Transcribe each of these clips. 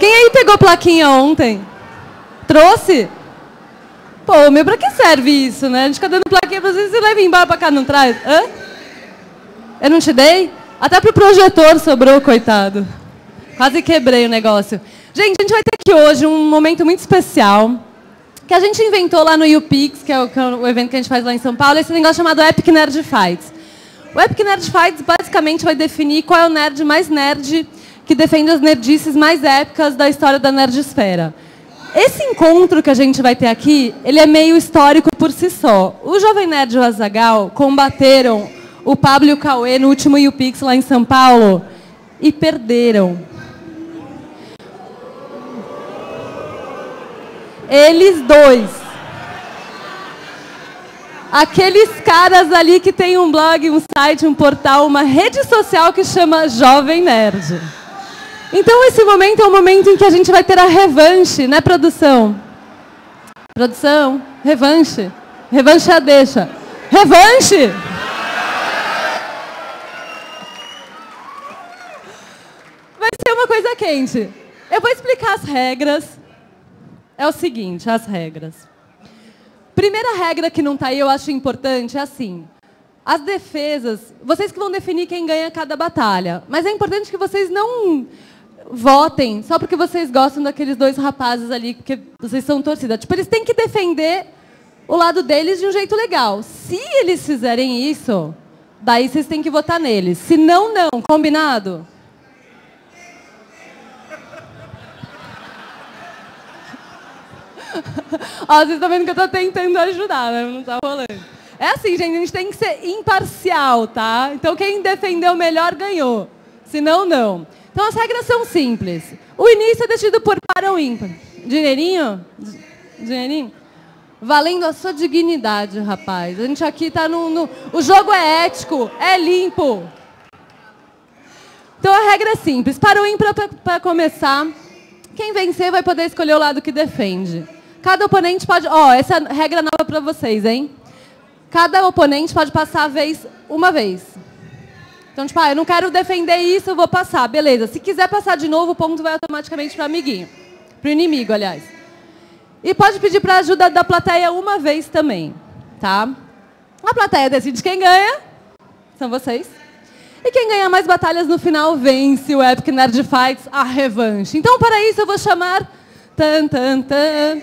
Quem aí pegou plaquinha ontem? Trouxe? Pô, meu, pra que serve isso, né? A gente fica dando plaquinha pra vocês e leva embora pra cá, não traz? Hã? Eu não te dei? Até pro projetor sobrou, coitado. Quase quebrei o negócio. Gente, a gente vai ter aqui hoje um momento muito especial que a gente inventou lá no UPix, que é o, que é o evento que a gente faz lá em São Paulo, esse negócio chamado Epic Nerd Fights. O Epic Nerd Fights basicamente vai definir qual é o nerd mais nerd que defende as nerdices mais épicas da história da nerdesfera. Esse encontro que a gente vai ter aqui, ele é meio histórico por si só. O Jovem Nerd e o Azagal combateram o Pablo e o Cauê no último UPix lá em São Paulo e perderam. Eles dois. Aqueles caras ali que tem um blog, um site, um portal, uma rede social que chama Jovem Nerd. Então esse momento é o momento em que a gente vai ter a revanche, né, produção? Produção, revanche. Revanche a deixa. Revanche! Vai ser uma coisa quente. Eu vou explicar as regras. É o seguinte, as regras. Primeira regra que não está aí, eu acho importante, é assim. As defesas, vocês que vão definir quem ganha cada batalha. Mas é importante que vocês não votem só porque vocês gostam daqueles dois rapazes ali, porque vocês são torcida. Tipo, eles têm que defender o lado deles de um jeito legal. Se eles fizerem isso, daí vocês têm que votar neles. Se não, não. Combinado? Ó, vocês estão vendo que eu estou tentando ajudar, né? Não está rolando. É assim, gente, a gente tem que ser imparcial, tá? Então quem defendeu melhor ganhou. Se não, não. Então as regras são simples. O início é decidido por par ou ímpar. Dinheirinho? Dinheirinho? Valendo a sua dignidade, rapaz. A gente aqui está no, no. O jogo é ético, é limpo. Então a regra é simples. Para o ímpar, para começar, quem vencer vai poder escolher o lado que defende. Cada oponente pode. Ó, oh, essa regra nova para vocês, hein? Cada oponente pode passar a vez uma vez. Então, tipo, ah, eu não quero defender isso, eu vou passar. Beleza. Se quiser passar de novo, o ponto vai automaticamente para o amiguinho. Para o inimigo, aliás. E pode pedir para ajuda da plateia uma vez também. Tá? A plateia decide quem ganha. São vocês. E quem ganha mais batalhas no final vence o Epic Nerd Fights, a revanche. Então, para isso, eu vou chamar tan, tan, tan,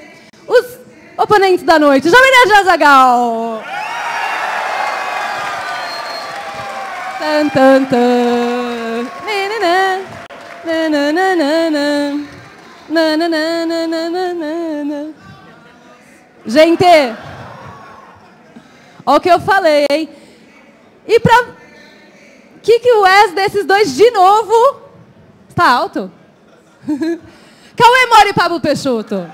os oponentes da noite. Jovem Nerd Azagal. Tan, tan, tan. Gente, olha o que eu falei, hein? E para que, que o S desses dois de novo está alto? Cauê Mori e Pablo Peixoto.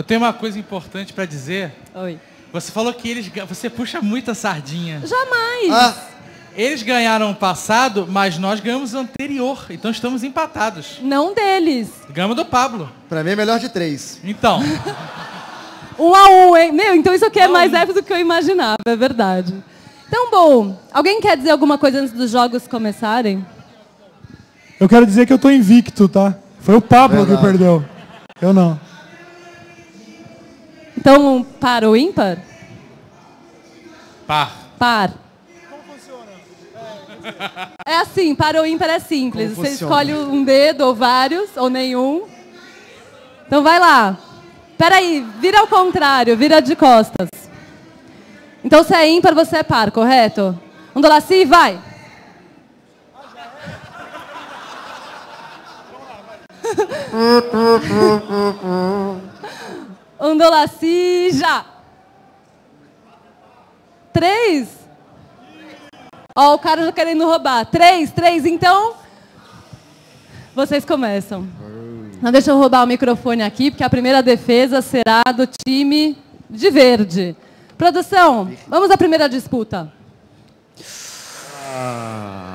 Eu tenho uma coisa importante para dizer. Oi. Você falou que eles. Você puxa muita sardinha. Jamais. Ah, eles ganharam o passado, mas nós ganhamos o anterior. Então estamos empatados. Não deles. Ganhamos do Pablo. Pra mim é melhor de três. Então. um a um, hein? Meu, então isso aqui é mais épico do que eu imaginava, é verdade. Então, bom, alguém quer dizer alguma coisa antes dos jogos começarem? Eu quero dizer que eu tô invicto, tá? Foi o Pablo verdade. que perdeu. Eu não. Então, par ou ímpar? Par. Par. Como funciona? É assim, par ou ímpar é simples. Como Você funciona? escolhe um dedo ou vários, ou nenhum. Então vai lá. Peraí, vira ao contrário, vira de costas. Então se é ímpar, você é par, correto? Um dolaci, vai. Andolaci, já. Três? Ó, o cara já querendo roubar. Três, três, então. Vocês começam. Não deixa eu roubar o microfone aqui, porque a primeira defesa será do time de verde. Produção, vamos à primeira disputa. Ah.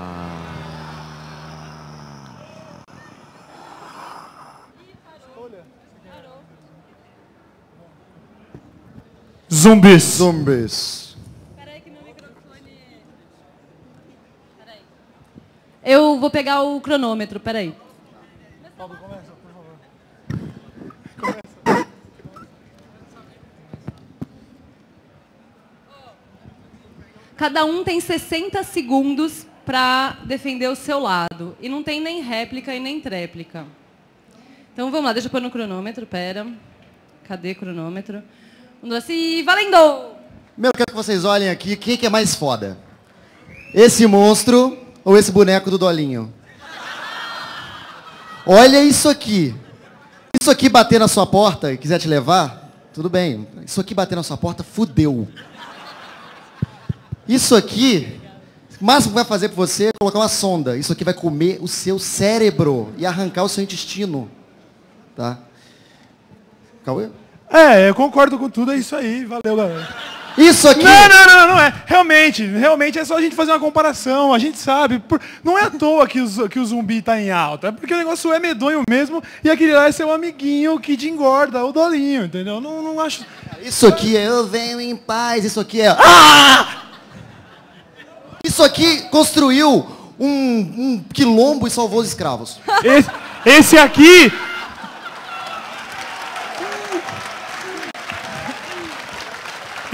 Zumbis. Zumbis. Peraí que meu microfone... Peraí. Eu vou pegar o cronômetro, peraí. Cada um tem 60 segundos para defender o seu lado. E não tem nem réplica e nem tréplica. Então vamos lá, deixa eu pôr no cronômetro, pera. Cadê o cronômetro? Um, dois, e valendo! Meu, eu quero que vocês olhem aqui, quem que é mais foda? Esse monstro ou esse boneco do Dolinho? Olha isso aqui. Isso aqui bater na sua porta e quiser te levar, tudo bem. Isso aqui bater na sua porta, fudeu. Isso aqui, o máximo que vai fazer pra você é colocar uma sonda. Isso aqui vai comer o seu cérebro e arrancar o seu intestino. Tá? Cauê? É, eu concordo com tudo, é isso aí. Valeu, galera. Isso aqui. Não, não, não, não é. Realmente, realmente é só a gente fazer uma comparação. A gente sabe. Por- Não é à toa que o, que o zumbi tá em alta. É porque o negócio é medonho mesmo e aquele lá é seu amiguinho que te engorda, o dolinho, entendeu? Não, não acho. Isso aqui é eu venho em paz, isso aqui é. Ah! Isso aqui construiu um, um quilombo e salvou os escravos. Esse, esse aqui.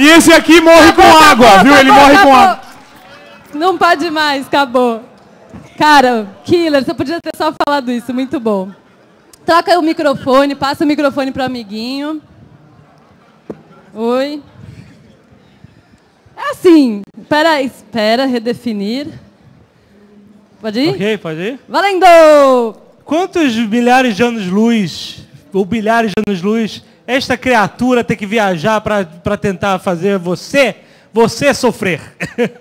E esse aqui morre com água, viu? Ele morre com água. Não pode mais, acabou. Cara, killer, você podia ter só falado isso, muito bom. Troca o microfone, passa o microfone pro amiguinho. Oi. É assim, espera, espera, redefinir. Pode ir? Ok, pode ir? Valendo! Quantos milhares de anos-luz, ou bilhares de anos-luz, esta criatura tem que viajar para tentar fazer você, você sofrer?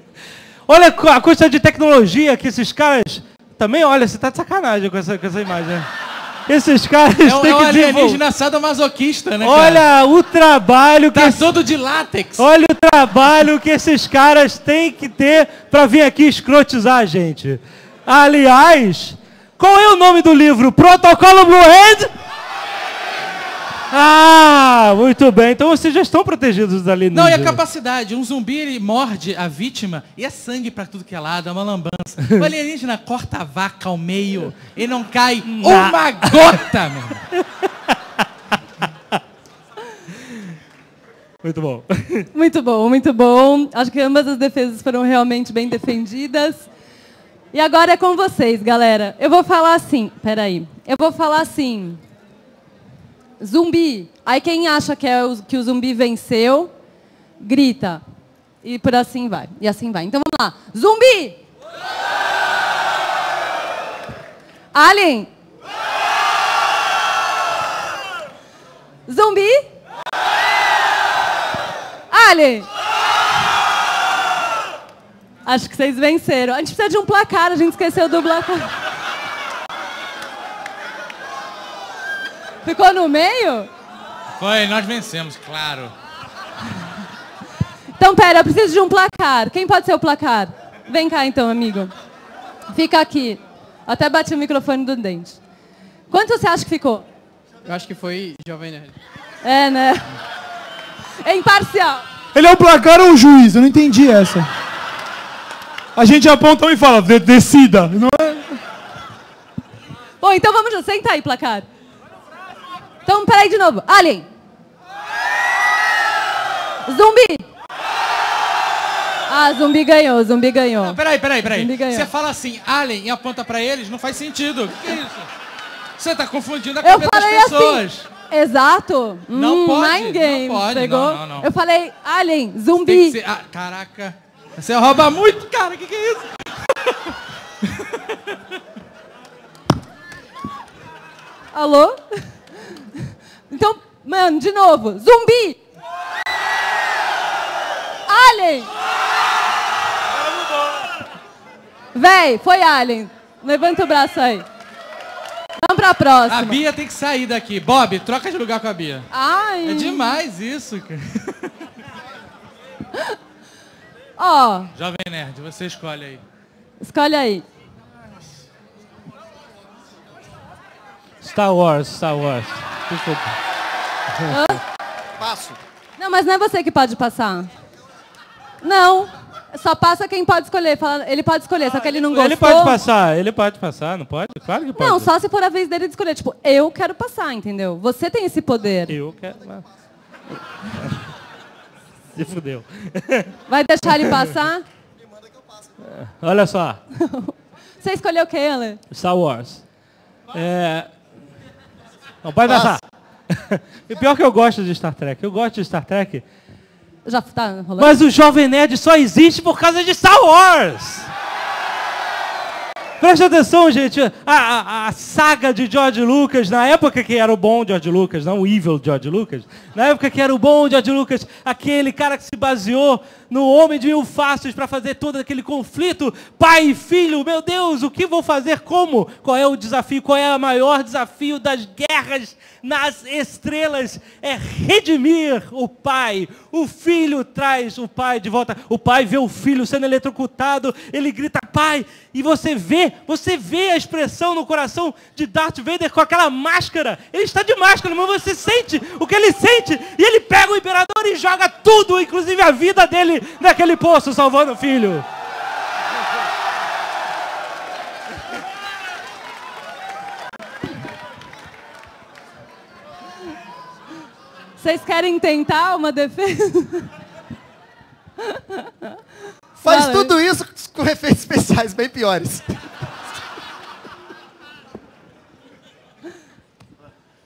olha a quantidade de tecnologia que esses caras... Também, olha, você tá de sacanagem com essa, com essa imagem, né? Esses caras É, têm é que alienígena sadomasoquista, né, cara? Olha o trabalho que... Tá esse- todo de látex. Olha o trabalho que esses caras têm que ter para vir aqui escrotizar a gente. Aliás, qual é o nome do livro? Protocolo Blue Hand? Ah, muito bem. Então vocês já estão protegidos ali. Não, e a capacidade? Um zumbi, ele morde a vítima e é sangue pra tudo que é lado, é uma lambança. O alienígena corta a vaca ao meio e não cai uma gota, meu. Muito bom. Muito bom, muito bom. Acho que ambas as defesas foram realmente bem defendidas. E agora é com vocês, galera. Eu vou falar assim, peraí. Eu vou falar assim. Zumbi. Aí quem acha que, é o, que o zumbi venceu, grita. E por assim vai. E assim vai. Então vamos lá. Zumbi! Alien! Zumbi! Alien! Acho que vocês venceram. A gente precisa de um placar, a gente esqueceu do placar. Ficou no meio? Foi, nós vencemos, claro. Então, pera, eu preciso de um placar. Quem pode ser o placar? Vem cá então, amigo. Fica aqui. Até bati o microfone do dente. Quanto você acha que ficou? Eu acho que foi Jovem Nerd. É, né? É imparcial. Ele é o placar ou o juiz? Eu não entendi essa. A gente aponta um e fala, "De- decida. Não é? Bom, então vamos. Senta aí, placar. Então, peraí de novo. Alien. Zumbi. Ah, zumbi ganhou, zumbi ganhou. Peraí, peraí, peraí. Zumbi ganhou. Você fala assim, alien, e aponta pra eles, não faz sentido. O que, é isso? Você tá confundindo a cabeça das pessoas. assim. Exato. Não Hum, pode, Mind não games, pode, pegou? não, não, não. Eu falei alien, zumbi. ser... Ah, caraca. Você rouba muito, cara. O que, que é isso? Alô? Então, mano, de novo. Zumbi. Alien. Véi, foi alien. Levanta o braço aí. Vamos pra A próxima. Bia tem que sair daqui. Bob, troca de lugar com a Bia. Ai. É demais isso, cara. Ó, Jovem Nerd, você escolhe aí. escolhe aí. Star Wars, Star Wars. Por favor. Passo. Não, mas não é você que pode passar. Não. Só passa quem pode escolher. Ele pode escolher, só que ele não gostou. Ele pode passar, ele pode passar, não pode? Claro que pode. Não, só se for a vez dele de escolher. Tipo, eu quero passar, entendeu? Você tem esse poder. Eu quero. Se fudeu. Vai deixar ele passar? Olha só, Você escolheu quem, Ale? Star Wars. É... Não pode passar. E pior que eu gosto de Star Trek. Eu gosto de Star Trek. Já tá rolando? Mas o Jovem Nerd só existe por causa de Star Wars. Preste atenção, gente. A, a- a saga de George Lucas, na época que era o bom George Lucas, não o evil George Lucas, na época que era o bom George Lucas, aquele cara que se baseou no Homem de Mil Faces para fazer todo aquele conflito, pai e filho, meu Deus, o que vou fazer? Como? Qual é o desafio? Qual é o maior desafio das guerras nas estrelas? É redimir o pai. O filho traz o pai de volta. O pai vê o filho sendo eletrocutado, ele grita, pai, e você vê, você vê a expressão no coração de Darth Vader com aquela máscara. Ele está de máscara, mas você sente o que ele sente. E ele pega o imperador e joga tudo, inclusive a vida dele, naquele poço, salvando o filho. Vocês querem tentar uma defesa? Faz Fala. tudo isso com efeitos especiais bem piores.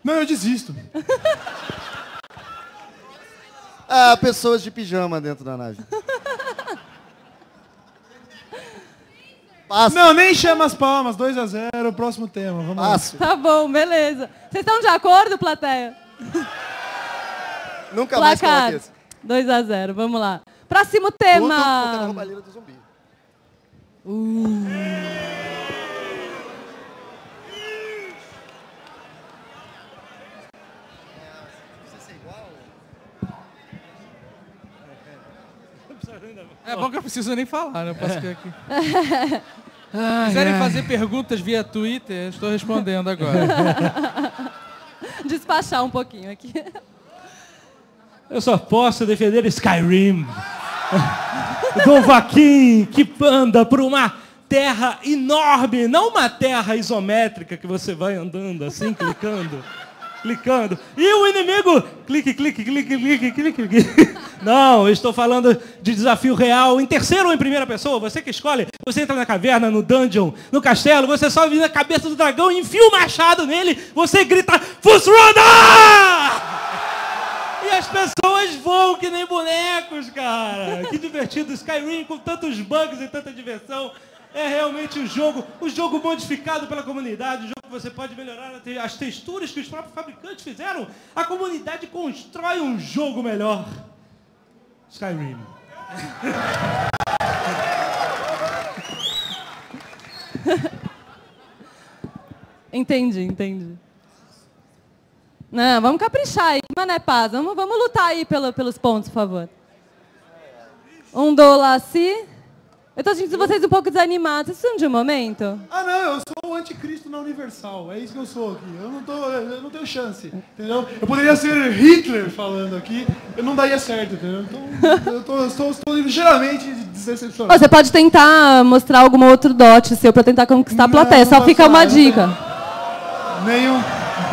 Não, eu desisto. Ah, pessoas de pijama dentro da nave. Passo, Não, nem chama as palmas. 2 a 0 próximo tema. Vamos lá. passo. Tá bom, beleza. Vocês estão de acordo, plateia? Nunca mais Placar. coloquei esse. 2 a 0 vamos lá. Próximo Tudo botando a tema. roubalheira do zumbi. É bom que eu preciso nem falar, né? Eu posso ficar aqui. Se quiserem fazer perguntas via Twitter, eu estou respondendo agora. Despachar um pouquinho aqui. Eu só posso defender Skyrim. Do Vaquim que anda por uma terra enorme, não uma terra isométrica que você vai andando assim, clicando, clicando. E o inimigo, clique, clique, clique, clique, clique, clique. Não, eu estou falando de desafio real, em terceira ou em primeira pessoa, você que escolhe. Você entra na caverna, no dungeon, no castelo, você sobe na cabeça do dragão, enfia o machado nele, você grita, Fusroda! E as pessoas voam que nem bonecos, cara. Que divertido. Skyrim com tantos bugs e tanta diversão. É realmente o jogo, o jogo modificado pela comunidade, o jogo que você pode melhorar as texturas que os próprios fabricantes fizeram. A comunidade constrói um jogo melhor. Skyrim. Entendi, entendi. Não, vamos caprichar aí. Mané Paz, vamos, vamos lutar aí pelo- pelos pontos, por favor. Um dolaci. Eu tô sentindo vocês um pouco desanimados. Vocês precisam de um momento? Ah, não, eu sou o anticristo na Universal. É isso que eu sou aqui. Eu não, tô, eu não tenho chance, entendeu? Eu poderia ser Hitler falando aqui, eu não daria certo, entendeu? Então, eu tô, estou, estou ligeiramente decepcionado. Você pode tentar mostrar algum outro dote seu pra tentar conquistar a plateia. Não, Só não fica uma dica. Nenhum,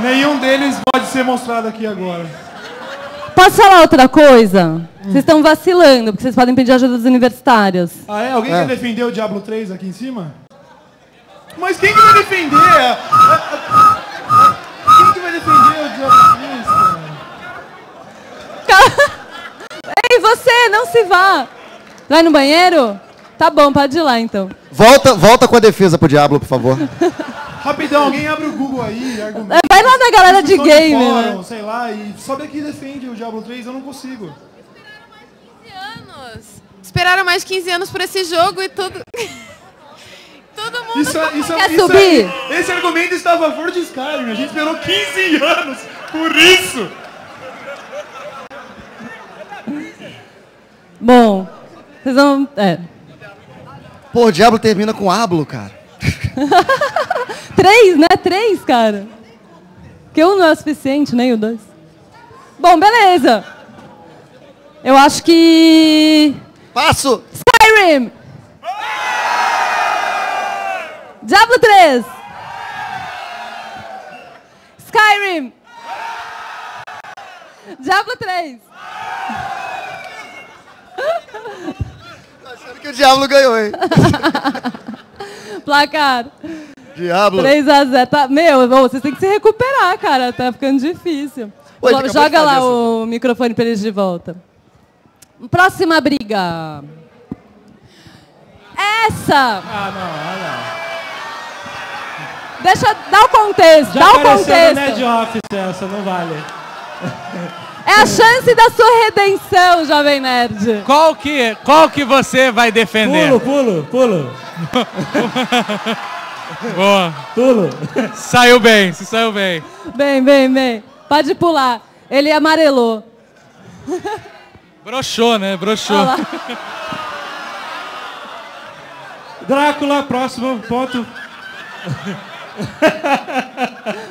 nenhum deles pode ser mostrado aqui agora. Posso falar outra coisa? Vocês estão vacilando, porque vocês podem pedir ajuda dos universitários. Ah, é? Alguém É. quer defender o Diablo 3 aqui em cima? Mas quem que vai defender? a- a- Quem que vai defender o Diablo 3, cara? Ei, você, não se vá. Vai no banheiro? Tá bom, pode ir lá então. Volta, volta com a defesa pro Diablo, por favor. Rapidão, alguém abre o Google aí, argumenta. É, Vai lá na galera de game, fórum, né? sei lá, e sobe aqui e defende o Diablo 3, eu não consigo. Esperaram mais de 15 anos por esse jogo e tudo. Todo mundo. Isso, é- isso, é- Quer isso subir? é- esse argumento está a favor de Skyrim. A gente esperou 15 anos por isso. Bom, vocês vão. É. Pô, o Diablo termina com Ablo, cara. Três, né? Três, cara. Porque um não é o suficiente, nem o dois. Bom, beleza. Eu acho que. Passo! Skyrim! Diablo 3! Skyrim! Diablo 3! Achando que o Diablo ganhou, hein? Placar. Diablo. 3 a 0 tá, Meu, vocês têm que se recuperar, cara. Tá ficando difícil. Joga lá fazer o microfone pra eles de volta. Próxima briga. Essa. Ah, não, ah, Deixa. Dá o contexto. não. Já dá o contexto. Office essa, não vale. É a chance da sua redenção, Jovem Nerd. Qual que, qual que você vai defender? Pulo, pulo, pulo, Boa. pulo. Saiu bem, se saiu bem. Bem, bem, bem. Pode pular. Ele amarelou. Broxou, né? Broxou. Lá. Drácula, próximo ponto.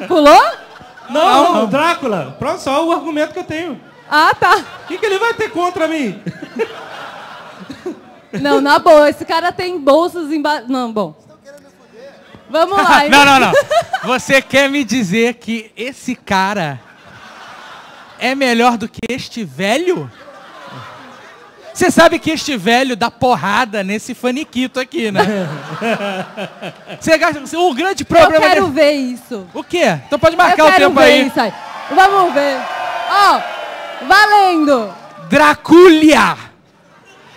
Pulou? Não, não, Drácula. Pronto, só o argumento que eu tenho. Ah, tá. O que, que ele vai ter contra mim? Não, na boa. Esse cara tem bolsas embaixo. Não, bom. Vamos lá. Não, não, não. Você quer me dizer que esse cara é melhor do que este velho? Você sabe que este velho dá porrada nesse faniquito aqui, né? Você gasta- o grande Eu problema quero dele- ver isso. O quê? Então pode Eu marcar o tempo aí. isso aí. Vamos ver. Ó, valendo. Draculia!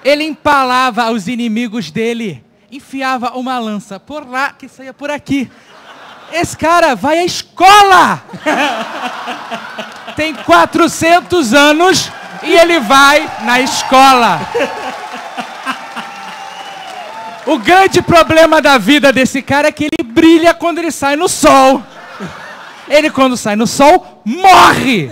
Ele empalava os inimigos dele, enfiava uma lança por lá que saía por aqui. Esse cara vai à escola! Tem 400 anos e ele vai na escola. O grande problema da vida desse cara é que ele brilha quando ele sai no sol. Ele, quando sai no sol, morre!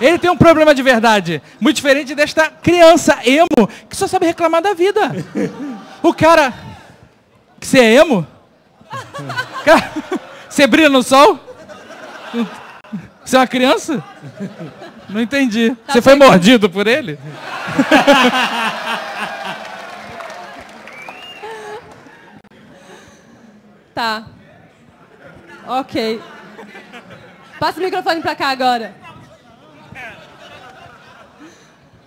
Ele tem um problema de verdade. Muito diferente desta criança emo que só sabe reclamar da vida. O cara. Você é emo? Você brilha no sol? Você é uma criança? Não entendi. Você foi mordido por ele? Tá. Ok. Passa o microfone pra cá agora.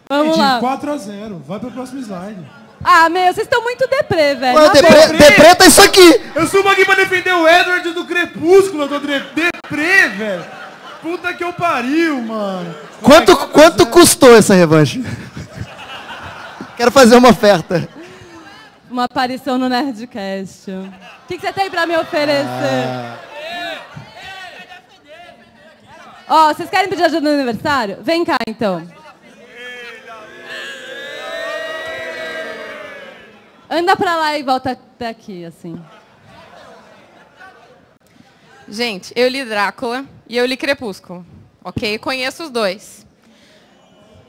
Vamos lá. 4 a 0 Vai pro próximo slide. Ah, meu, vocês estão muito deprê, velho. Ué, depre, boa. depreta isso aqui! Eu subo aqui pra defender o Edward do Crepúsculo, eu tô de- deprê, velho. Puta que eu pariu, mano. Quanto, quanto custou essa revanche? Quero fazer uma oferta. Uma aparição no Nerdcast. O que, que você tem pra me oferecer? Ó, vocês querem pedir ajuda no aniversário? Vem cá, então. Anda pra lá e volta até aqui, assim. Gente, eu li Drácula e eu li Crepúsculo. Ok? Conheço os dois.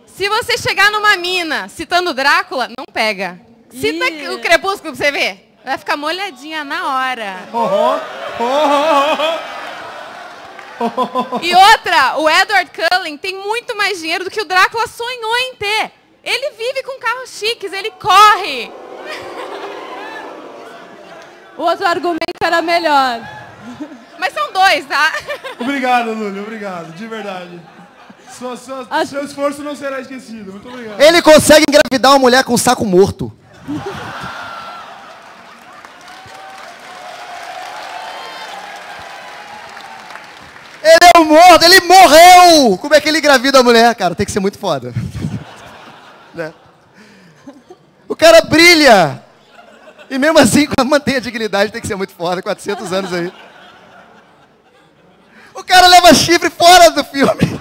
Se você chegar numa mina citando Drácula, não pega. Cita Ih. o Crepúsculo pra você ver. Vai ficar molhadinha na hora. E outra, o Edward Cullen tem muito mais dinheiro do que o Drácula sonhou em ter. Ele vive com carros chiques, ele corre. O outro argumento era melhor. Mas são dois, tá? Obrigado, Lúlio, obrigado, de verdade. Sua- sua- Acho- Seu esforço não será esquecido. Muito obrigado. Ele consegue engravidar uma mulher com um saco morto. Ele é um morto, ele morreu! Como é que ele engravida a mulher, cara? Tem que ser muito foda. Né? O cara brilha! E mesmo assim, mantém a dignidade, tem que ser muito foda, 400 anos aí. Chifre fora do filme.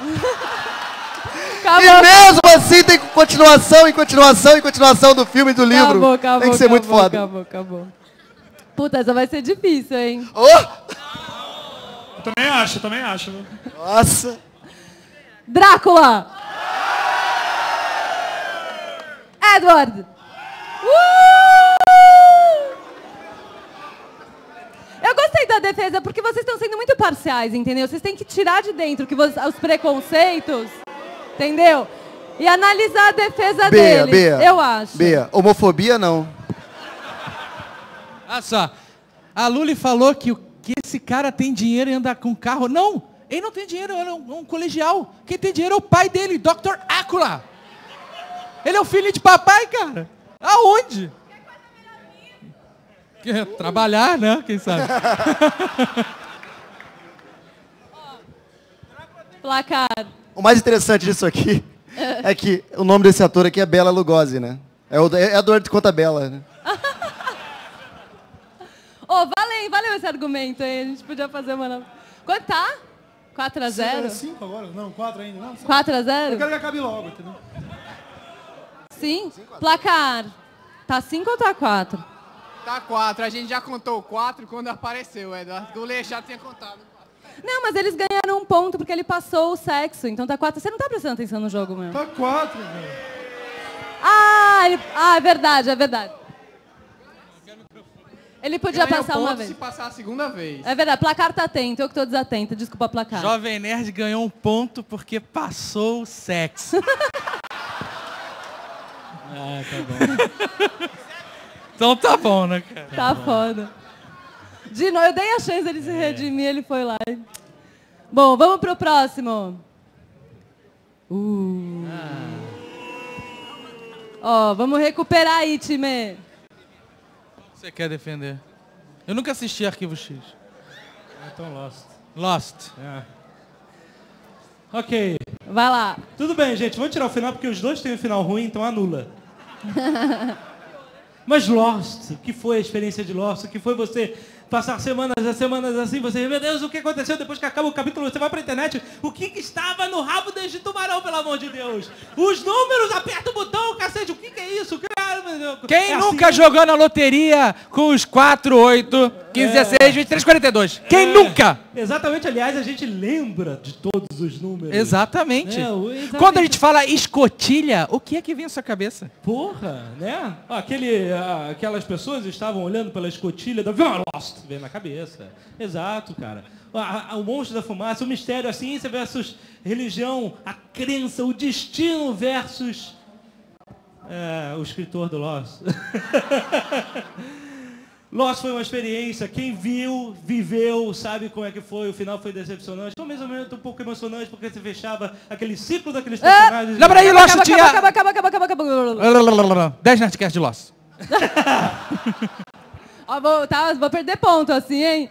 E Acabou, mesmo assim tem continuação e continuação e continuação do filme e do livro. acabou, acabou, tem que ser muito acabou, foda. Acabou, acabou. Puta, essa vai ser difícil, hein? Oh! Eu também acho, eu também acho. Nossa! Drácula! Edward! Uh! Eu gostei da defesa porque vocês estão sendo muito parciais, entendeu? Vocês têm que tirar de dentro que os preconceitos, entendeu? E analisar a defesa Bea, deles, Bea. eu acho. Bea, homofobia não. Olha só. A Luli falou que, o- que esse cara tem dinheiro e anda com carro. Não, ele não tem dinheiro, ele é um, um colegial. Quem tem dinheiro é o pai dele, Dr. Acula. Ele é o filho de papai, cara. Aonde? Quer trabalhar, né? Quem sabe? Placar. O mais interessante disso aqui é que o nome desse ator aqui é Bela Lugosi, né? É, o, é a dor de conta Bela, né? Ô, valeu, valeu esse argumento aí. A gente podia fazer uma... nova- Quanto tá? 4 a 0 5 agora? Não, 4 ainda. Não, 4 a eu 0 quero que acabe logo, entendeu? Sim. Placar. Tá 5 ou tá 4? Tá quatro, a gente já contou quatro quando apareceu, Eduardo. O Lê já tinha contado. Não, mas eles ganharam um ponto porque ele passou o sexo. Então tá 4. Você não tá prestando atenção no jogo mesmo. Tá 4, velho. Ah, ele... ah, é verdade, é verdade. Ele podia Ganha passar uma ponto vez. se passar a segunda vez. É verdade, placar tá atento, eu que tô desatenta. Desculpa, placar. Jovem Nerd ganhou um ponto porque passou o sexo. Ah, tá bom. Então tá bom, né, cara? Tá foda. De novo, eu dei a chance dele se redimir, ele foi lá. Bom, vamos pro próximo. Uh. Ó, vamos recuperar aí, time. Você quer defender? Eu nunca assisti Arquivo X. Então, Lost. Lost. É. Ok. Vai lá. Tudo bem, gente. Vamos tirar o final, porque os dois têm um final ruim, então anula. Mas Lost, o que foi a experiência de Lost? O que foi você passar semanas e semanas assim? Você, meu Deus, o que aconteceu depois que acaba o capítulo? Você vai pra internet, o que, que estava no rabo deste tubarão, pelo amor de Deus? Os números, aperta o botão, cacete, o que, que é isso? Cara. Quem É nunca assim? jogou na loteria com os 4, 8, 15, 16, 23, 42? Quem É, nunca? Exatamente, aliás, a gente lembra de todos os números. Exatamente. É, exatamente. Quando a gente fala escotilha, o que é que vem à sua cabeça? Porra, né? Aquele, ah, aquelas pessoas estavam olhando pela escotilha da Lost, vem na cabeça. Exato, cara. O monstro da fumaça, o mistério, a ciência versus religião, a crença, o destino versus é, o escritor do Lost. Lost foi uma experiência, quem viu, viveu, sabe como é que foi, o final foi decepcionante. Foi mesmo momento um pouco emocionante, porque você fechava aquele ciclo daqueles personagens. Não, peraí, Lost Acaba, tinha... acaba, acaba, acaba, acaba, acaba, acaba. 10 Nerdcast de Lost. Ó, vou, tá, vou perder ponto assim, hein?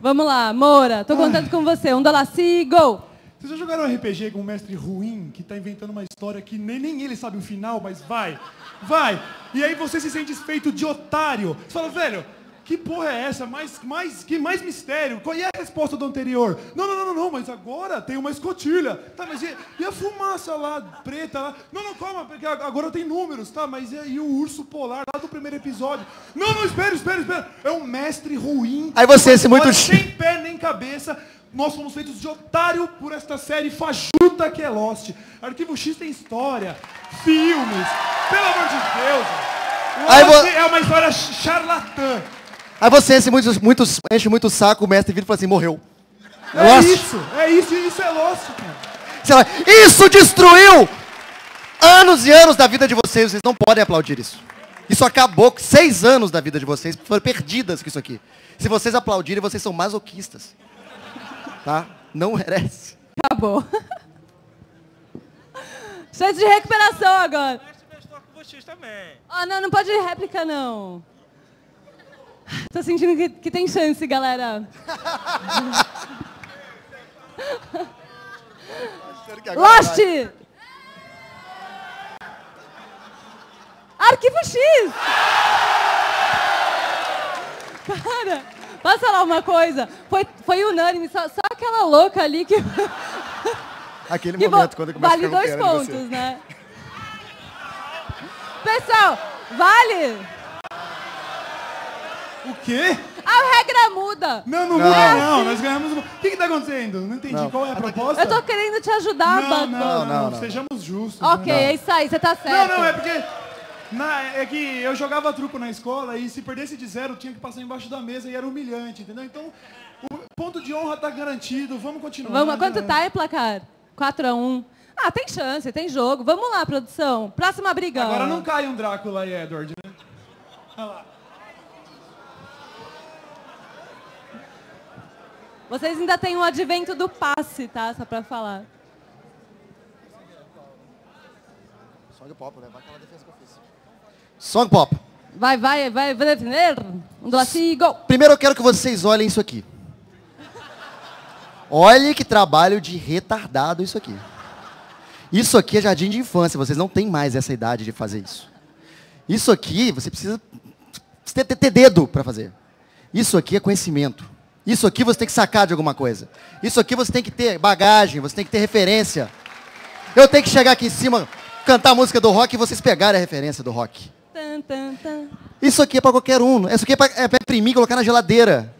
Vamos lá, Moura, tô contando com você. Um dólar, si, go! Vocês já jogaram um RPG com um mestre ruim que tá inventando uma história que nem, nem ele sabe o final, mas vai, vai. E aí você se sente feito de otário. Você fala, velho, que porra é essa? Mais, mais, que mais mistério? Qual e a resposta do anterior? Não, não, não, não, não, mas agora tem uma escotilha. Tá, mas e, e a fumaça lá, preta lá? Não, não, calma, porque agora tem números, tá? Mas e, aí o urso polar lá do primeiro episódio? Não, não, espera, espera, espera. É um mestre ruim. Aí você, esse muito Sem pé nem cabeça. Nós fomos feitos de otário por esta série fajuta que é Lost. Arquivo X tem história, filmes. Pelo amor de Deus. Aí vo- é uma história charlatã. Aí você enche muito, muito, enche muito o saco, o mestre vira e fala assim, morreu. É Lost. isso, é isso, isso é Lost, cara. Isso destruiu anos e anos da vida de vocês, vocês não podem aplaudir isso. Isso acabou com seis anos da vida de vocês, foram perdidas com isso aqui. Se vocês aplaudirem, vocês são masoquistas. Tá? Não merece. Acabou. Chance de recuperação agora. Ó, não, não pode réplica, não. Tô sentindo que, que tem chance, galera. Lost! Arquivo X! Cara, posso falar uma coisa? Foi, foi unânime, só, só aquela louca ali que... Aquele que momento, quando começa vale a dois pena de pontos, você. né? Pessoal, vale? O quê? A regra muda. Não, não, Não. muda não, nós ganhamos. O que que tá acontecendo? Não entendi. Não. Qual é a proposta? Eu tô querendo te ajudar, não, Bad não, não, não, não. Sejamos justos. Ok, né? é isso aí, você tá certo. Não, não, é porque. Na- é que eu jogava truco na escola e se perdesse de zero, tinha que passar embaixo da mesa e era humilhante, entendeu? Então, o ponto de honra tá garantido, vamos continuar. Vamos, já quanto tá aí, placar? 4x1. Ah, tem chance, tem jogo. Vamos lá, produção. Próxima briga. Agora não cai um Drácula e Edward, né? Vocês ainda têm o advento do passe, tá? Só pra falar. Song pop, né? Vai aquela defesa que eu fiz. Song pop. Vai, vai, vai, vai defender. Um, dois, e gol. Primeiro eu quero que vocês olhem isso aqui. Olhe que trabalho de retardado isso aqui. Isso aqui é jardim de infância, vocês não têm mais essa idade de fazer isso. Isso aqui, você precisa ter, ter, ter dedo para fazer. Isso aqui é conhecimento. Isso aqui você tem que sacar de alguma coisa. Isso aqui você tem que ter bagagem, você tem que ter referência. Eu tenho que chegar aqui em cima, cantar a música do rock e vocês pegarem a referência do rock. Tan, tan, tan. Isso aqui é para qualquer um. Isso aqui é para é pra imprimir e colocar na geladeira.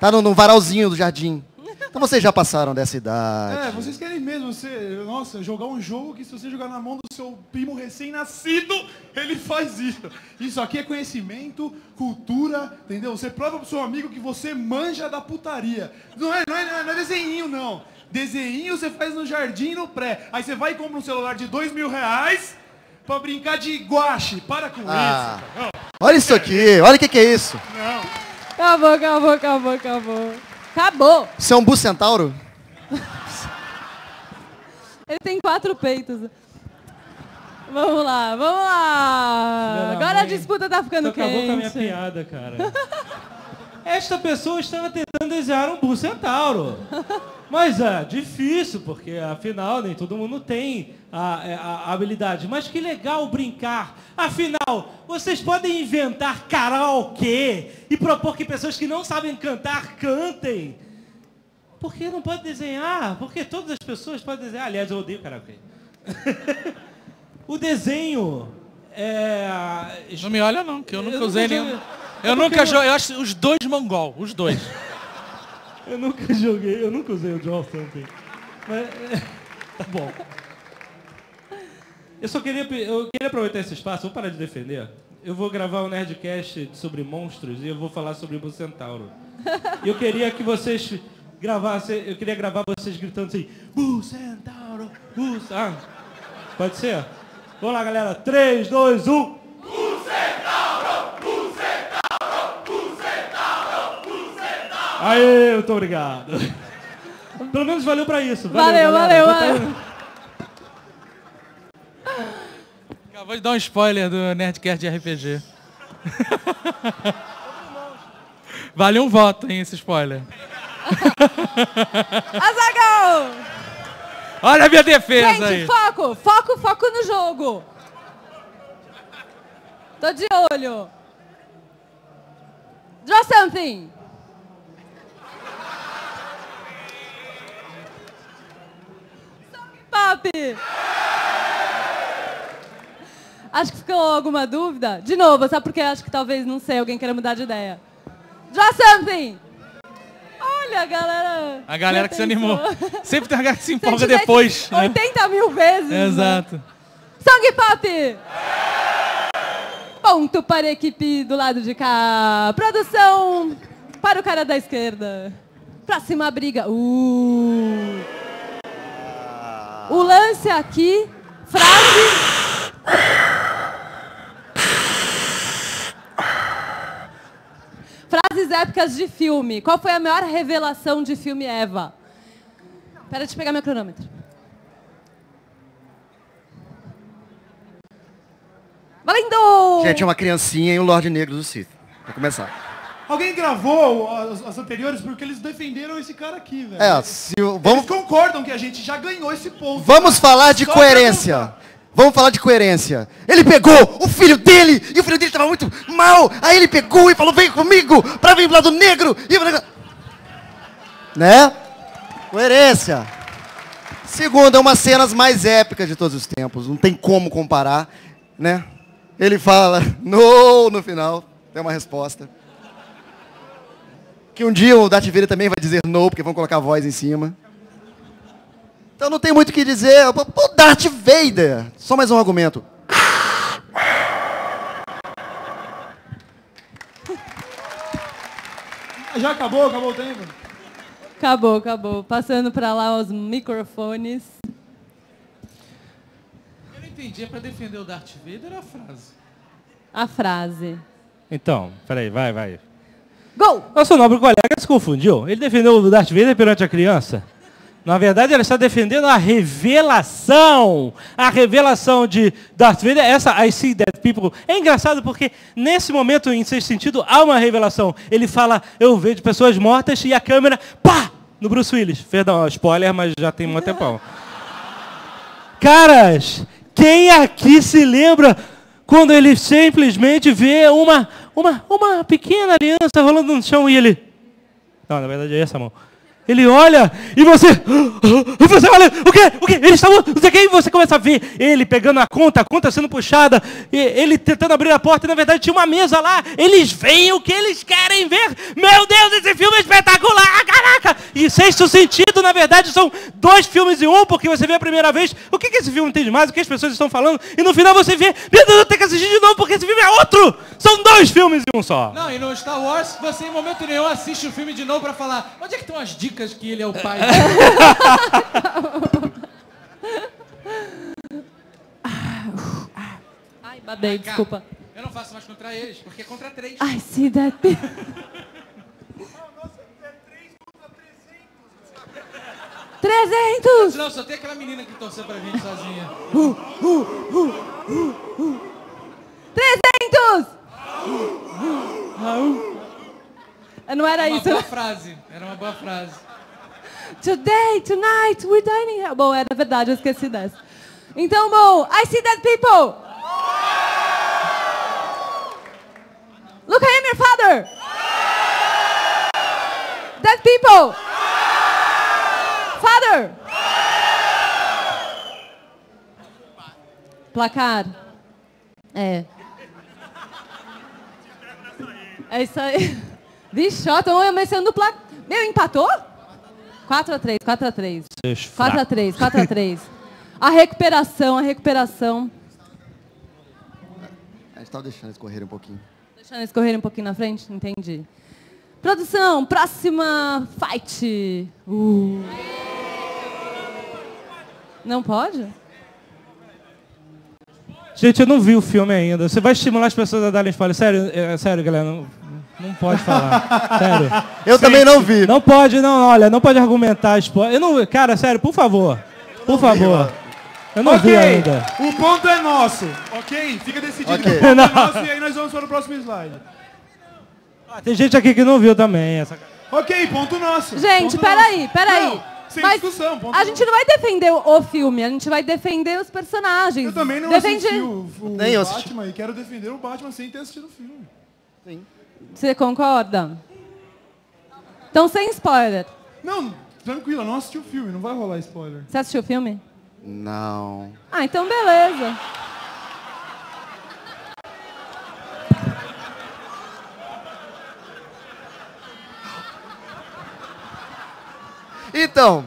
Tá no, no varalzinho do jardim. Então vocês já passaram dessa idade. É, vocês querem mesmo você, nossa, jogar um jogo que se você jogar na mão do seu primo recém-nascido, ele faz isso. Isso aqui é conhecimento, cultura, entendeu? Você prova pro seu amigo que você manja da putaria. Não é, não é, não é desenhinho, não. Desenhinho você faz no jardim e no pré. Aí você vai e compra um celular de dois mil reais pra brincar de guache. Para com Ah. isso. Não, Olha isso aqui, olha o que, que é isso. não. Acabou, acabou, acabou, acabou. Acabou. Isso é um bucentauro? Ele tem quatro peitos. Vamos lá, vamos lá. Agora a disputa tá ficando Tu acabou com a minha quente. piada, cara. Esta pessoa estava tentando desenhar um bucentauro. Mas é difícil, porque afinal nem todo mundo tem a, é, a- a habilidade. Mas que legal brincar. Afinal, vocês podem inventar karaokê e propor que pessoas que não sabem cantar cantem. Por que não pode desenhar? Porque todas as pessoas podem desenhar. Aliás, eu odeio karaokê. o desenho é. Não me olha não, que eu nunca Eu usei nunca nenhum. Eu nunca joguei, eu acho os dois mongol, os dois. Eu nunca joguei, eu nunca usei o Dual Thumping. Mas, tá bom. Eu só queria, eu queria aproveitar esse espaço, vou parar de defender. Eu vou gravar um Nerdcast sobre monstros e eu vou falar sobre o Bucentauro. E eu queria que vocês gravassem, eu queria gravar vocês gritando assim, Bucentauro, Bus... Ah, pode ser? Vamos lá, galera. 3, 2, 1... Aê, muito obrigado. Pelo menos valeu pra isso. Valeu, valeu, valeu. Acabou de dar um spoiler do Nerdcast de RPG. Vale um voto, hein, esse spoiler. Azagal! Olha a minha defesa Gente, aí. foco, foco, foco no jogo. Tô de olho. Draw something. Pop. Acho que ficou alguma dúvida. De novo, sabe por quê? Acho que talvez, não sei, alguém queira mudar de ideia. Draw something. Olha, a galera. A galera que se animou. Sempre tem uma galera que se empolga depois. Né? 80 mil vezes. né? Exato. Song Pop! Ponto para a equipe do lado de cá. Produção para o cara da esquerda. Próxima briga. Uh. O lance aqui, frase. Frases épicas de filme. Qual foi a maior revelação de filme Eva? Pera de pegar meu cronômetro. Valendo! Gente, é uma criancinha e o Lorde Negro do Sith. Pra começar. Alguém gravou as, as anteriores porque eles defenderam esse cara aqui, velho. É, se, Eles vamos, concordam que a gente já ganhou esse ponto. vamos falar de Só coerência. Vamos falar de coerência. Ele pegou o filho dele e o filho dele estava muito mal. Aí ele pegou e falou: vem comigo pra vir pro lado negro. E... Né? Coerência. Segundo, é uma das cenas mais épicas de todos os tempos. Não tem como comparar, né? Ele fala no no final. Tem uma resposta. Que um dia o Darth Vader também vai dizer no, porque vão colocar a voz em cima. Então não tem muito o que dizer. Pô, Darth Vader. Só mais um argumento. Já acabou? Acabou o tempo? Acabou, acabou. Passando para lá os microfones. entendi. É pra defender o Darth Vader ou a frase? A frase. Então, peraí, vai, vai. Gol! Nosso nobre colega se confundiu. Ele defendeu o Darth Vader perante a criança. Na verdade, ele está defendendo a revelação. A revelação de Darth Vader, essa I see dead people. É engraçado porque, nesse momento, em sexto sentido, há uma revelação. Ele fala, eu vejo pessoas mortas e a câmera, pá, no Bruce Willis. Perdão, spoiler, mas já tem um tempão. Caras, quem aqui se lembra quando ele simplesmente vê uma, uma, uma pequena aliança rolando no chão e ele. Não, na verdade é essa mão. Ele olha e você. Você olha, o quê? O quê? Ele está não sei o quê, e você começa a ver ele pegando a conta, a conta sendo puxada, ele tentando abrir a porta, e na verdade tinha uma mesa lá. Eles veem o que eles querem ver. Meu Deus, esse filme é espetacular! Caraca! E sexto sentido, na verdade, são dois filmes em um, porque você vê a primeira vez o que, que esse filme tem de mais, o que as pessoas estão falando, e no final você vê, meu Deus, eu tenho que assistir de novo, porque esse filme é outro! São dois filmes em um só. Não, e no Star Wars, você em momento nenhum assiste o filme de novo pra falar onde é que estão as dicas que ele é o pai. Ai, babei, desculpa. Eu não faço mais contra eles, porque é contra três. I see that people. Trezentos! Não, só tem aquela menina que torceu pra gente sozinha. Trezentos! Não era Uma isso. boa frase. Era uma boa frase. Today, tonight, we're dining here. Bom, era verdade, eu esqueci dessa. Então, bom, I see that people. Look, I am your father. That people. Father. Placar. É. É isso aí. Vixe, ó, estão ameaçando o placar. Meu, empatou? 4x3, 4x3. Seus 4x3, 4x3. A recuperação, a recuperação. A gente tava deixando eles correrem um pouquinho. Deixando eles correrem um pouquinho na frente? Entendi. Produção, próxima fight. Uh. Não pode? Gente, eu não vi o filme ainda. Você vai estimular as pessoas a darem spoiler? Sério, é, sério, galera, não, não pode falar. sério. Eu também não vi. Não pode, não, olha, não pode argumentar spoiler. Eu não, cara, sério, por favor. Por favor. Eu não vi ainda. o ponto é nosso, ok? Fica decidido Ok. que o ponto é nosso e aí nós vamos para o próximo slide. Ah, tem gente aqui que não viu também. Essa... Ok, ponto nosso. Gente, Ponto peraí, nosso. peraí. Não, sem Mas discussão, ponto a gente não vai defender o, filme, a gente vai defender os personagens. Eu também não Defende... assisti o, o Nem eu assisti. Batman e quero defender o Batman sem ter assistido o filme. Você concorda? Então, sem spoiler. Não, tranquilo, eu não assisti o filme, não vai rolar spoiler. Você assistiu o filme? Não. Ah, então beleza. Então,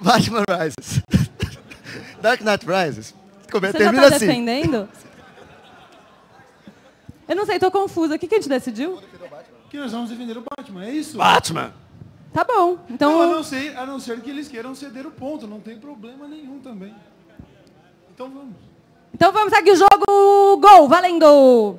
Batman Rises. Dark Knight Rises. Você já Termina tá assim. defendendo? Eu não sei, tô confusa. O que, que a gente decidiu? Que nós vamos defender o Batman, é isso? Batman. Tá bom. Então, Não, a não, ser, a não ser que eles queiram ceder o ponto, não tem problema nenhum também. Então vamos. então vamos aqui o jogo Gol, valendo!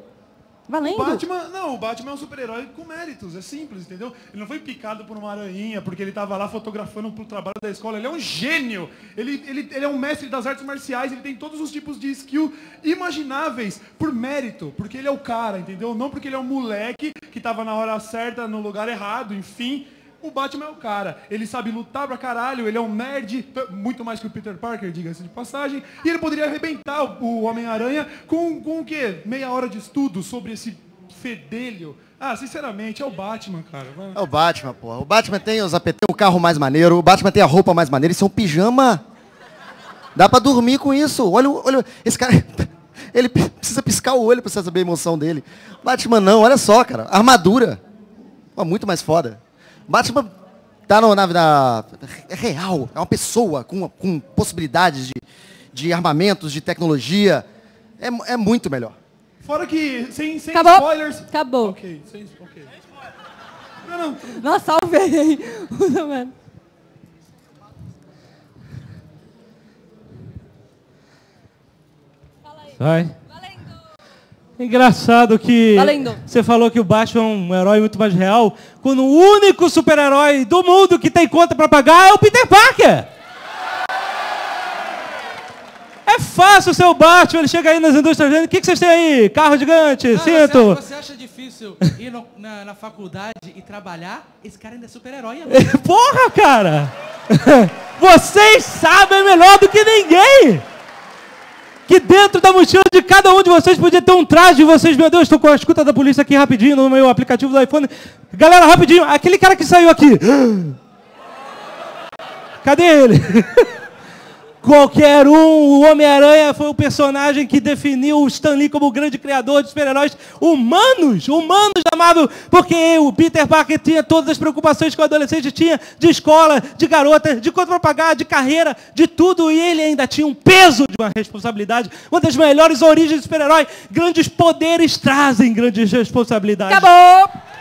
Valendo? O Batman, não, o Batman é um super-herói com méritos, é simples, entendeu? Ele não foi picado por uma aranha porque ele estava lá fotografando pro trabalho da escola, ele é um gênio. Ele, ele, ele é um mestre das artes marciais, ele tem todos os tipos de skill imagináveis por mérito, porque ele é o cara, entendeu? Não porque ele é um moleque que estava na hora certa, no lugar errado, enfim. O Batman é o cara. Ele sabe lutar pra caralho, ele é um nerd, muito mais que o Peter Parker, diga-se de passagem. E ele poderia arrebentar o Homem-Aranha com, com o quê? Meia hora de estudo sobre esse fedelho. Ah, sinceramente, é o Batman, cara. É o Batman, porra. O Batman tem os APT, o carro mais maneiro. O Batman tem a roupa mais maneira. Isso é um pijama. Dá pra dormir com isso. Olha, olha, esse cara... Ele precisa piscar o olho pra você saber a emoção dele. Batman não, olha só, cara. Armadura. Ó, muito mais foda. Batman tá no, na, na- É real. É uma pessoa com, com possibilidades de, de armamentos, de tecnologia. É, é muito melhor. Fora que, sem, sem Acabou? spoilers... Acabou. Ok, sem... Ok. Não, não, Nossa, salvei. Merda. Vai. Engraçado que Valendo. você falou que o Batman é um herói muito mais real, quando o único super-herói do mundo que tem conta pra pagar é o Peter Parker. É fácil ser o Batman, ele chega aí nas indústrias dizendo, o que, que vocês têm aí? Carro gigante, Não, cinto. Você, você acha difícil ir no- na, na faculdade e trabalhar? Esse cara ainda é super-herói. Porra, cara! Vocês sabem melhor do que ninguém! Que dentro da mochila de cada um de vocês podia ter um traje de vocês, meu Deus, estou com a escuta da polícia aqui rapidinho no meu aplicativo do iPhone. Galera, rapidinho, aquele cara que saiu aqui. Cadê ele? Qualquer um, o Homem-Aranha foi o personagem que definiu o Stan Lee como o grande criador de super-heróis humanos, humanos da Marvel, porque o Peter Parker tinha todas as preocupações que o adolescente tinha de escola, de garota, de conta pra pagar, de carreira, de tudo, e ele ainda tinha um peso de uma responsabilidade, uma das melhores origens de super-herói. Grandes poderes trazem grandes responsabilidades. Acabou!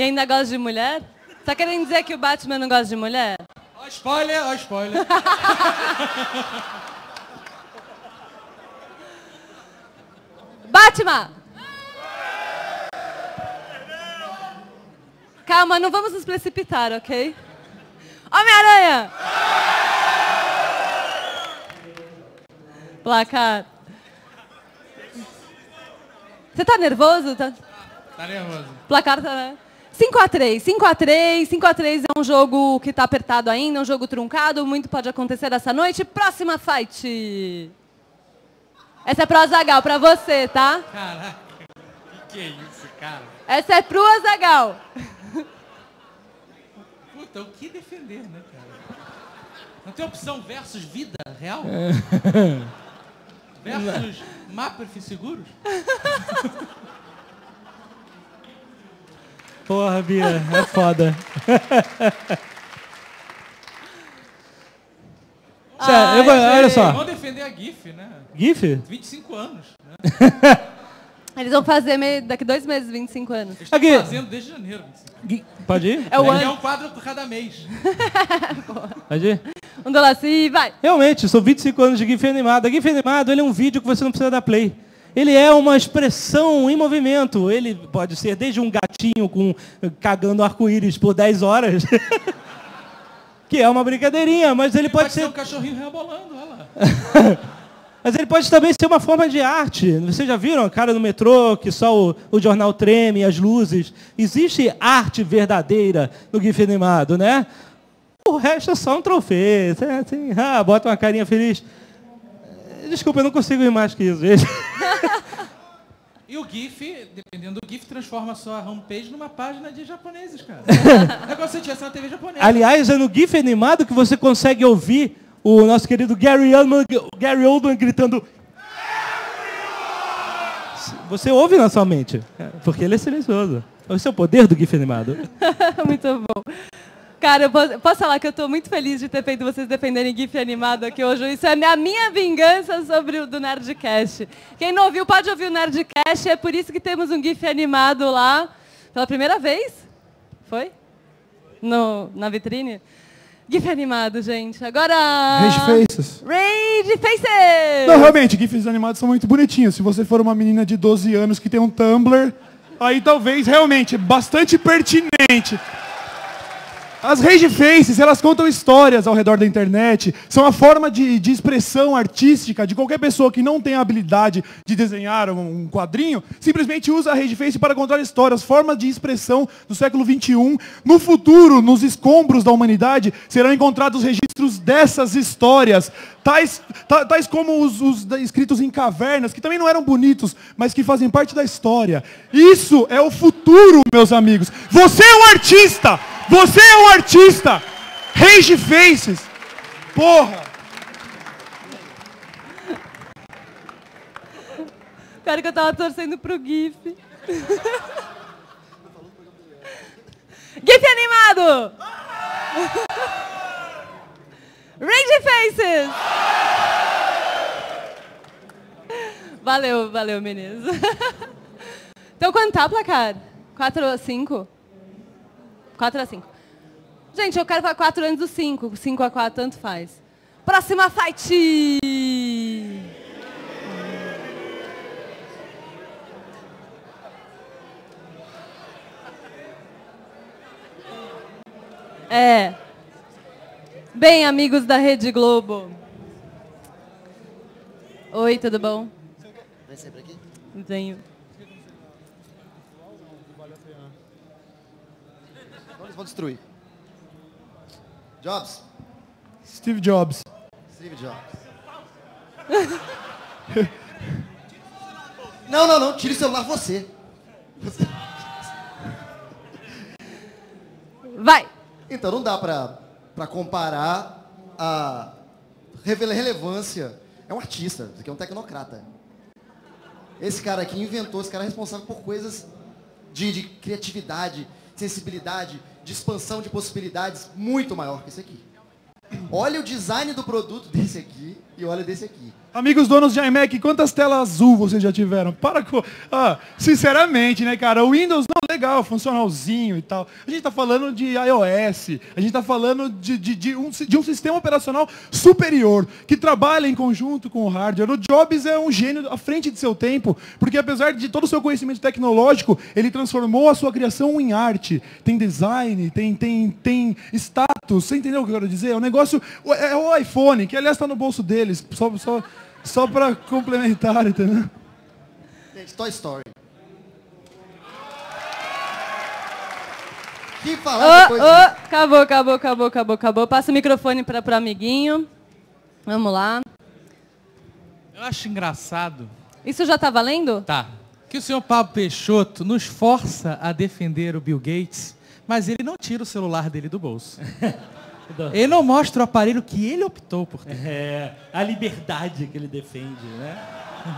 E ainda gosta de mulher? Tá querendo dizer que o Batman não gosta de mulher? Ó, spoiler, ó, spoiler. Batman! Calma, não vamos nos precipitar, ok? Homem-Aranha! Placar. Você tá nervoso? Tá... Tá nervoso. Placar tá, né? 5x3, 5x3, 5x3 é um jogo que tá apertado ainda, um jogo truncado, muito pode acontecer essa noite. Próxima fight. Essa é pro Azagal, pra você, tá? Caraca. Que que é isso, cara? Essa é pro Azagal. Puta, o que defender, né, cara? Não tem opção versus vida real? Versus Mapperf seguros? Porra, Bia, é foda. Sério, eu vou- olha só. Vamos defender a GIF, né? GIF? 25 anos. Eles vão fazer me- daqui dois meses, 25 anos. Eles estão Aqui. fazendo desde janeiro. 25. Gui- Pode ir? É o É ano. um quadro por cada mês. Pode ir? Um dólar assim, vai. Realmente, são 25 anos de GIF animado. A GIF animado ele é um vídeo que você não precisa dar play. Ele é uma expressão em movimento. Ele pode ser desde um gatinho com cagando arco-íris por 10 horas, que é uma brincadeirinha, mas ele pode, Pode ser um cachorrinho rebolando, olha lá. Mas ele pode também ser uma forma de arte. Vocês já viram a cara no metrô, que só o, o jornal treme, as luzes? Existe arte verdadeira no GIF animado, né? O resto é só um troféu. Assim, ah, bota uma carinha feliz. Desculpa, eu não consigo ir mais que isso, gente. E o GIF, dependendo do GIF, transforma a sua homepage numa página de japoneses, cara. é como se você tivesse na TV japonesa. Aliás, é no GIF animado que você consegue ouvir o nosso querido Gary Oldman, Gary Oldman gritando. Você ouve na sua mente, é, porque ele é silencioso. Esse é o poder do GIF animado. muito bom. Cara, eu posso, posso falar que eu tô muito feliz de ter feito vocês defenderem GIF animado aqui hoje. Isso é a minha vingança sobre o do Nerdcast. Quem não ouviu, pode ouvir o Nerdcast. É por isso que temos um GIF animado lá pela primeira vez. Foi? No, na vitrine? GIF animado, gente. Agora... Rage Faces. Rage Faces! Não, realmente, GIFs animados são muito bonitinhos. Se você for uma menina de 12 anos que tem um Tumblr, aí talvez realmente é bastante pertinente. As Rage Faces, elas contam histórias ao redor da internet, são a forma de, de expressão artística de qualquer pessoa que não tem a habilidade de desenhar um, um quadrinho, simplesmente usa a Rage Face para contar histórias, formas de expressão do século XXI. No futuro, nos escombros da humanidade, serão encontrados registros dessas histórias, tais, ta- tais como os, os escritos em cavernas, que também não eram bonitos, mas que fazem parte da história. Isso é o futuro, meus amigos. Você é um artista! Você é um artista! Rage Faces! Porra! Cara, que eu tava torcendo pro GIF. GIF animado! Rage Faces! Valeu, valeu, meninos. Então quanto tá, placar? 4 ou 5? 4 a 5. Gente, eu quero para 4 antes do 5. 5 a 4, tanto faz. Próxima fight! É. Bem, amigos da Rede Globo. Oi, tudo bom? Vem sempre aqui. Venho. Eles vão destruir. Jobs. Steve Jobs. Steve Jobs. não, não, não. Tire o celular você. Você- Vai! Então não dá pra, pra comparar a relevância. É um artista, isso aqui é um tecnocrata. Esse cara aqui inventou, esse cara é responsável por coisas de, de criatividade, sensibilidade, de expansão de possibilidades muito maior que esse aqui. Olha o design do produto desse aqui e olha desse aqui. Amigos donos de iMac, quantas telas azul vocês já tiveram? Para com. Ah, sinceramente, né, cara? O Windows, não, legal, funcionalzinho e tal. A gente tá falando de iOS, a gente tá falando de, de, de um, de um sistema operacional superior, que trabalha em conjunto com o hardware. O Jobs é um gênio à frente de seu tempo, porque apesar de todo o seu conhecimento tecnológico, ele transformou a sua criação em arte. Tem design, tem, tem, tem status, você entendeu o que eu quero dizer? É um negócio. É o iPhone, que aliás está no bolso deles, só, só, só para complementar, entendeu? Gente, Toy Story. Que falar Ô, depois ô, acabou, acabou, acabou, acabou, acabou. Passa o microfone para o amiguinho. Vamos lá. Eu acho engraçado, Isso já tá valendo? tá, que o senhor Pablo Peixoto nos força a defender o Bill Gates, mas ele não tira o celular dele do bolso. Ele não mostra o aparelho que ele optou por ter. É, a liberdade que ele defende, né?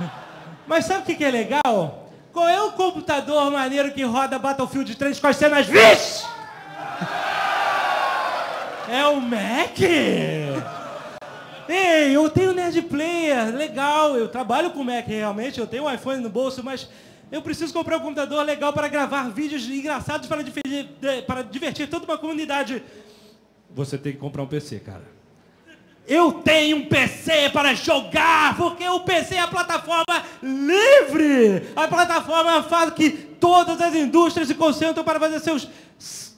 Mas sabe o que, que é legal? Qual é o computador maneiro que roda Battlefield 3 com as cenas VIX? É o Mac! Ei, eu tenho Nerd Player, legal, eu trabalho com Mac realmente, eu tenho um iPhone no bolso, mas eu preciso comprar um computador legal para gravar vídeos engraçados para, para divertir toda uma comunidade. Você tem que comprar um PC, cara. Eu tenho um PC para jogar, porque o PC é a plataforma livre. A plataforma faz que todas as indústrias se concentram para fazer seus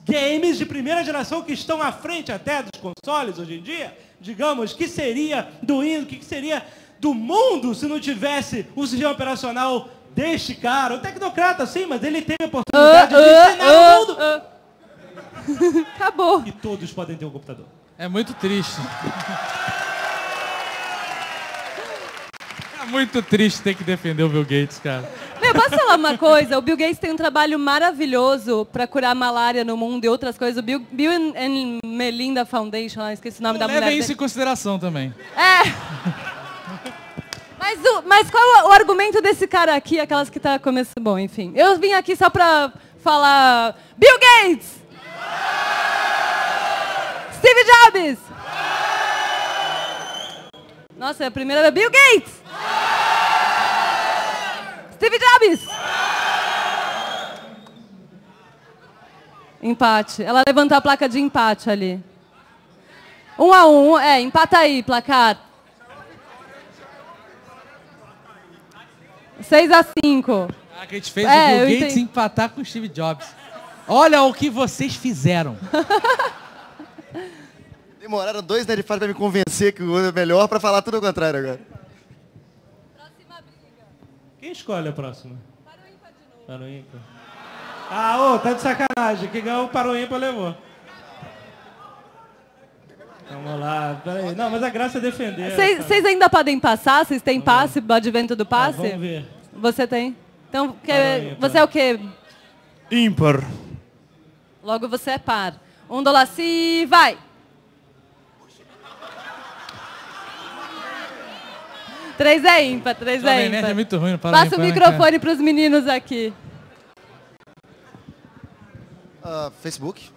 games de primeira geração que estão à frente até dos consoles hoje em dia. Digamos, que seria do Windows, que seria do mundo se não tivesse o sistema operacional deste cara. O tecnocrata, sim, mas ele teve a Ah, oportunidade de ah, ensinar o ah, mundo. ah. Acabou. E todos podem ter um computador. É muito triste. É muito triste ter que defender o Bill Gates, cara. Meu, posso falar uma coisa? O Bill Gates tem um trabalho maravilhoso para curar malária no mundo e outras coisas. O Bill, Bill and, Melinda Foundation, lá, esqueci o nome da mulher. Levem isso em consideração também. É. Mas, o- mas qual é o argumento desse cara aqui, aquelas que tá começando... Bom, enfim. Eu vim aqui só pra falar... Bill Gates! Steve Jobs! Nossa, é a primeira vez. Bill Gates! Steve Jobs! Empate. Ela levantou a placa de empate ali. Um a um. É, empata aí, placar. 6 a 5. Ah, que a gente fez É, o Bill Gates entendi. empatar com o Steve Jobs. Olha o que vocês fizeram. Demoraram dois Nerdfire pra me convencer que o outro é melhor pra falar tudo ao contrário agora. Quem escolhe a próxima? Para o ímpar. Ah, ô, tá de sacanagem. Quem ganhou para o ímpar levou. Vamos lá, peraí. Não, mas a graça é defender. Vocês ainda podem passar? Vocês têm passe, o advento do Ah, passe? vamos ver. Você tem? Então, que- você é o quê? Ímpar. Logo você é par. Um se vai. Três é ímpar, três Jovem é Nerd ímpar. é muito ruim, para Passa ímpar, o né, microfone para os meninos aqui. Ah, Facebook.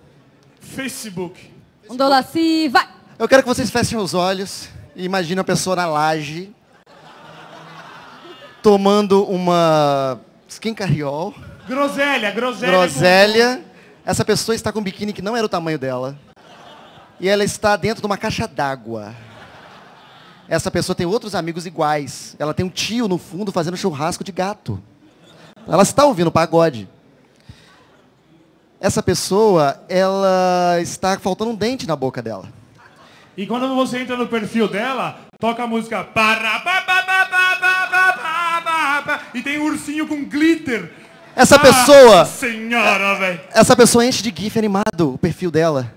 Facebook. Um dólar se vai. Eu quero que vocês fechem os olhos e imaginem uma pessoa na laje tomando uma skin carriol, Groselha, groselha. groselha, essa pessoa está com um biquíni que não era o tamanho dela. E ela está dentro de uma caixa d'água. Essa pessoa tem outros amigos iguais. Ela tem um tio no fundo fazendo churrasco de gato. Ela está ouvindo pagode. Essa pessoa, ela está faltando um dente na boca dela. E quando você entra no perfil dela, toca a música. E tem um ursinho com glitter essa Ah, pessoa, Senhora, velho. essa pessoa enche de gif animado o perfil dela.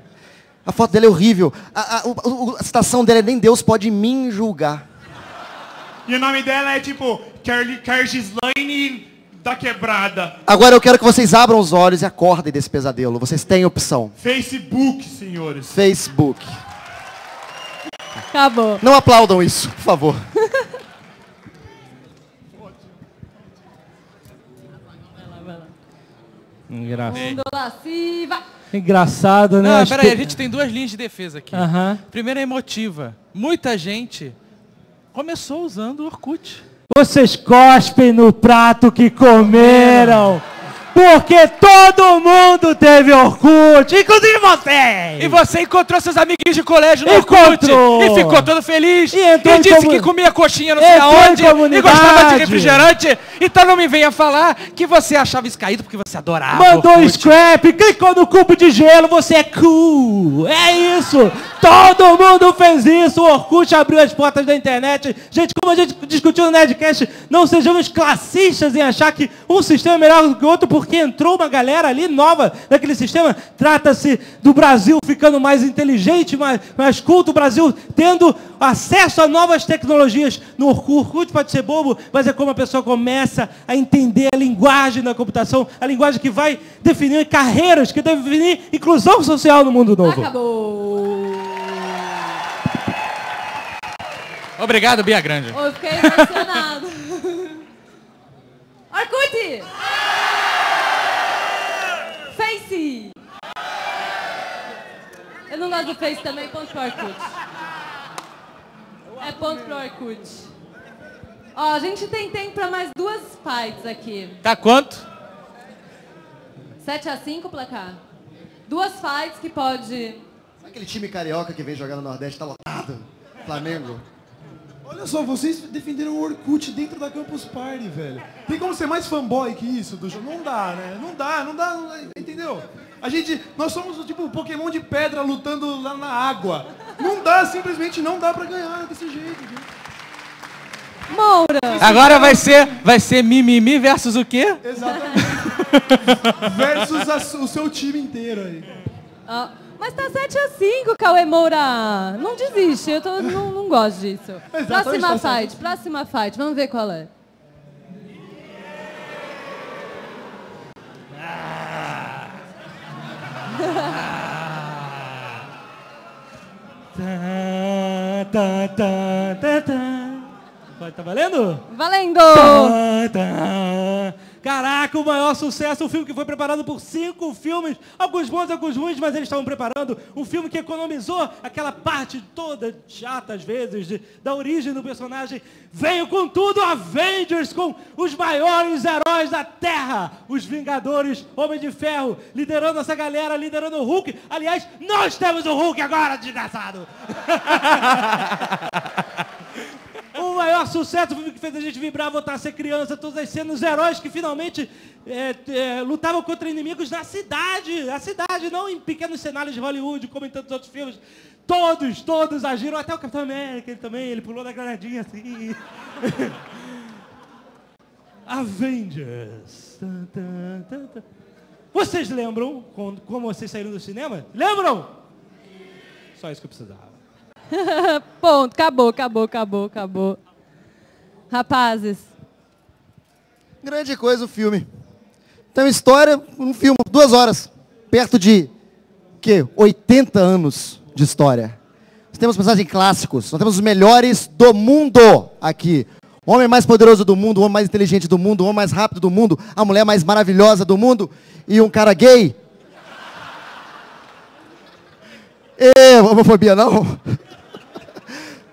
A foto dela é horrível. A, a, o- a citação dela é nem Deus pode me julgar. E o nome dela é tipo Carly Cargislaine da Quebrada. Agora eu quero que vocês abram os olhos e acordem desse pesadelo. Vocês têm opção. Facebook, senhores. Facebook. Acabou. Não aplaudam isso, por favor. Engraçado. Engraçado, né? Não, peraí, que- a gente tem duas linhas de defesa aqui. Aham. Primeira é emotiva. Muita gente começou usando o Orkut. Vocês cospem no prato que comeram. Porque todo mundo teve Orkut, inclusive você. E você encontrou seus amiguinhos de colégio no Encontrou. Orkut. E ficou todo feliz. E entrou em disse comu- que comia coxinha não sei aonde. E gostava de refrigerante. Então não me venha falar que você achava isso caído porque você adorava Mandou Orkut. scrap, clicou no cubo de gelo, você é cool. É isso. Todo mundo fez isso. O Orkut abriu as portas da internet. Gente, como a gente discutiu no Nerdcast, não sejamos classistas em achar que um sistema é melhor do que o outro porque entrou uma galera ali nova naquele sistema. Trata-se do Brasil ficando mais inteligente, mais, mais culto, o Brasil tendo acesso a novas tecnologias. No Orkut, pode ser bobo, mas é como a pessoa começa a entender a linguagem da computação, a linguagem que vai definir carreiras, que deve definir inclusão social no mundo novo. Acabou. Obrigado, Bia Grande. Eu fiquei emocionado. Orkut! Face! Gosto do Face também, ponto pro Orkut. É ponto pro Orkut. Ó, a gente tem tempo pra mais duas fights aqui. Tá quanto? 7 a 5 placar. Duas fights que pode... Sabe aquele time carioca que vem jogar no Nordeste tá lotado? Flamengo. Olha só, vocês defenderam o Orkut dentro da Campus Party, velho. Tem como ser mais fanboy que isso do jogo? Não dá, né? Não dá, não dá, não dá, entendeu? A gente, nós somos tipo Pokémon de pedra lutando lá na água. Não dá, simplesmente não dá pra ganhar desse jeito. gente. Moura! Agora vai ser, vai ser mimimi versus o quê? Exatamente. Versus a- o seu time inteiro aí. Ah, mas tá 7 a 5, Cauê Moura. Não desiste, eu tô- não, não gosto disso. Exatamente, Próxima tá fight, próxima fight. Vamos ver qual é. Tá, tá, tá, tá, tá. Tá valendo? Valendo! Tá, tá. Caraca, o maior sucesso, um filme que foi preparado por cinco filmes, alguns bons, alguns ruins, mas eles estavam preparando um filme que economizou aquela parte toda chata às vezes de- da origem do personagem. Veio com tudo Avengers com os maiores heróis da Terra, os Vingadores, Homem de Ferro, liderando essa galera, liderando o Hulk. Aliás, nós temos o Hulk agora, desgraçado. Maior sucesso, que fez a gente vibrar, voltar a ser criança, todas as cenas, os heróis que finalmente é, é, lutavam contra inimigos na cidade, a cidade, não em pequenos cenários de Hollywood, como em tantos outros filmes. Todos, todos agiram, até o Capitão América, ele também, ele pulou da granadinha assim. Avengers. Vocês lembram quando- como vocês saíram do cinema? Lembram? Só isso que eu precisava. Ponto, acabou, acabou, acabou, acabou. Rapazes, Grande coisa o filme. Tem uma história, um filme, duas horas. Perto de, que 80 anos de história. Nós temos personagens clássicos. Nós temos os melhores do mundo aqui. O homem mais poderoso do mundo, o homem mais inteligente do mundo, o homem mais rápido do mundo, a mulher mais maravilhosa do mundo e um cara gay. E, homofobia não?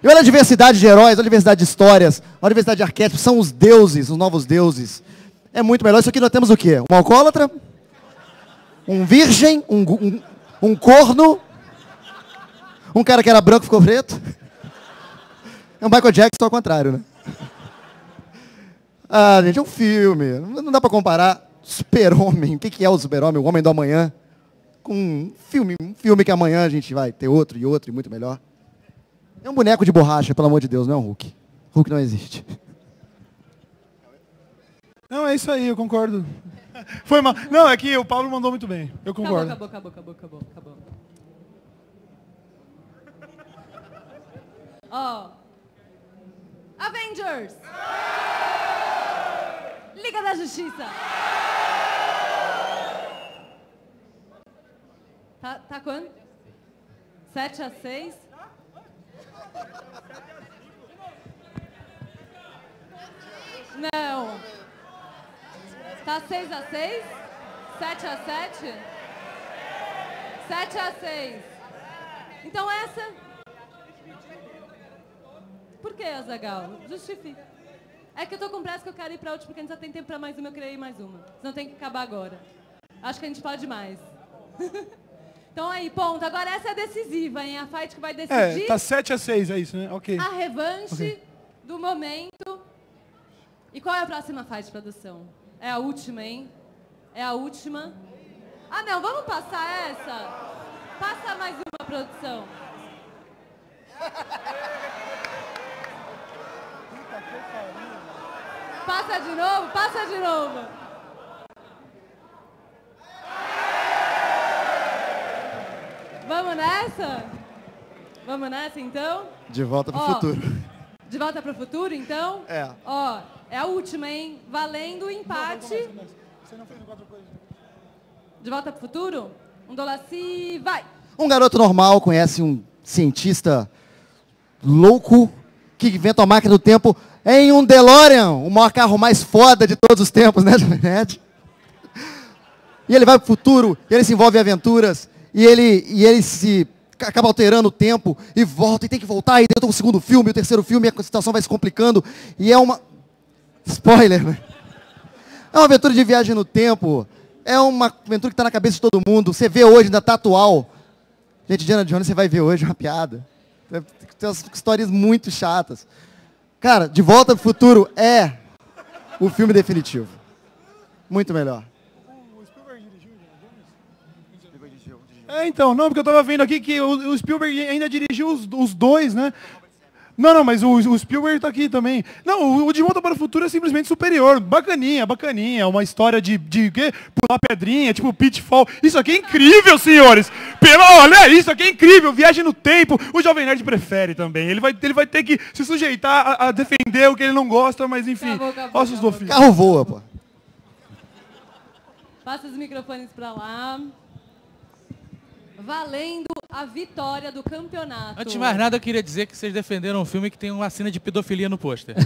E olha a diversidade de heróis, olha a diversidade de histórias, olha a diversidade de arquétipos, são os deuses, os novos deuses. É muito melhor. Isso aqui nós temos o quê? Um alcoólatra? um virgem, um, um, um corno, um cara que era branco ficou preto. É um Michael Jackson ao contrário, né? Ah, gente, é um filme. Não dá pra comparar Super-Homem. O que é o Super-Homem, o Homem do Amanhã, com um filme, um filme que amanhã a gente vai ter outro e outro e muito melhor. É um boneco de borracha, pelo amor de Deus, não é um Hulk. Hulk não existe. Não, é isso aí, eu concordo. Foi mal. Não, é que o Paulo mandou muito bem. Eu concordo. acabou, acabou, acabou, acabou, acabou. Ó. Avengers! Liga da Justiça! Tá, tá quando? 7 a 6? Não. Tá 6 a 6? 7 a 7? 7 a 6. Então essa. Por que, Azagal? Justifica. É que eu tô com pressa que eu quero ir pra outra porque a gente só tem tempo pra mais uma, eu queria ir mais uma. Senão tem que acabar agora. Acho que a gente pode mais. então aí, ponto. Agora essa é decisiva, hein? A fight que vai É, decidir tá 7 a 6, é isso, né? Ok. a revanche do momento. E qual é a próxima fight, produção? É a última, hein? É a última. Ah, não, vamos passar essa? Passa mais uma, produção. Passa de novo, passa de novo. Vamos nessa? Vamos nessa, então? De volta pro Ó. futuro. De volta para o futuro, então? É. Ó, é a última, hein? Valendo o empate. De volta para o futuro? Um dolaci, vai! Um garoto normal conhece um cientista louco que inventa uma máquina do tempo em um DeLorean, o maior carro mais foda de todos os tempos, né, Nerd? E ele vai pro futuro, ele se envolve em aventuras, e ele, e ele se acaba alterando o tempo, e volta, e tem que voltar, e dentro do segundo filme, o terceiro filme, a situação vai se complicando, e é uma... Spoiler, né? É uma aventura de viagem no tempo, é uma aventura que está na cabeça de todo mundo, você vê hoje, ainda tá atual. Gente, Diana Jones, você vai ver hoje uma piada. Tem umas histórias muito chatas. Cara, De Volta pro Futuro é o filme definitivo. Muito melhor. É, então, não, porque eu tava vendo aqui que o, o Spielberg ainda dirigiu os, os dois, né? Não, não, mas o, o Spielberg tá aqui também. Não, o, o De Volta para o Futuro é simplesmente superior. Bacaninha, bacaninha. Uma história de, de quê? pular pedrinha, tipo Pitfall. Isso aqui é incrível, senhores! Pelo, olha, isso aqui é incrível. Viagem no tempo. O Jovem Nerd prefere também. Ele vai, ele vai ter que se sujeitar a, a defender o que ele não gosta, mas enfim. Acabou, acabou, Ossos do acabou. ofício. Carro voa, pô. Passa os microfones para lá. Valendo a vitória do campeonato. Antes de mais nada, eu queria dizer que vocês defenderam um filme que tem uma cena de pedofilia no pôster.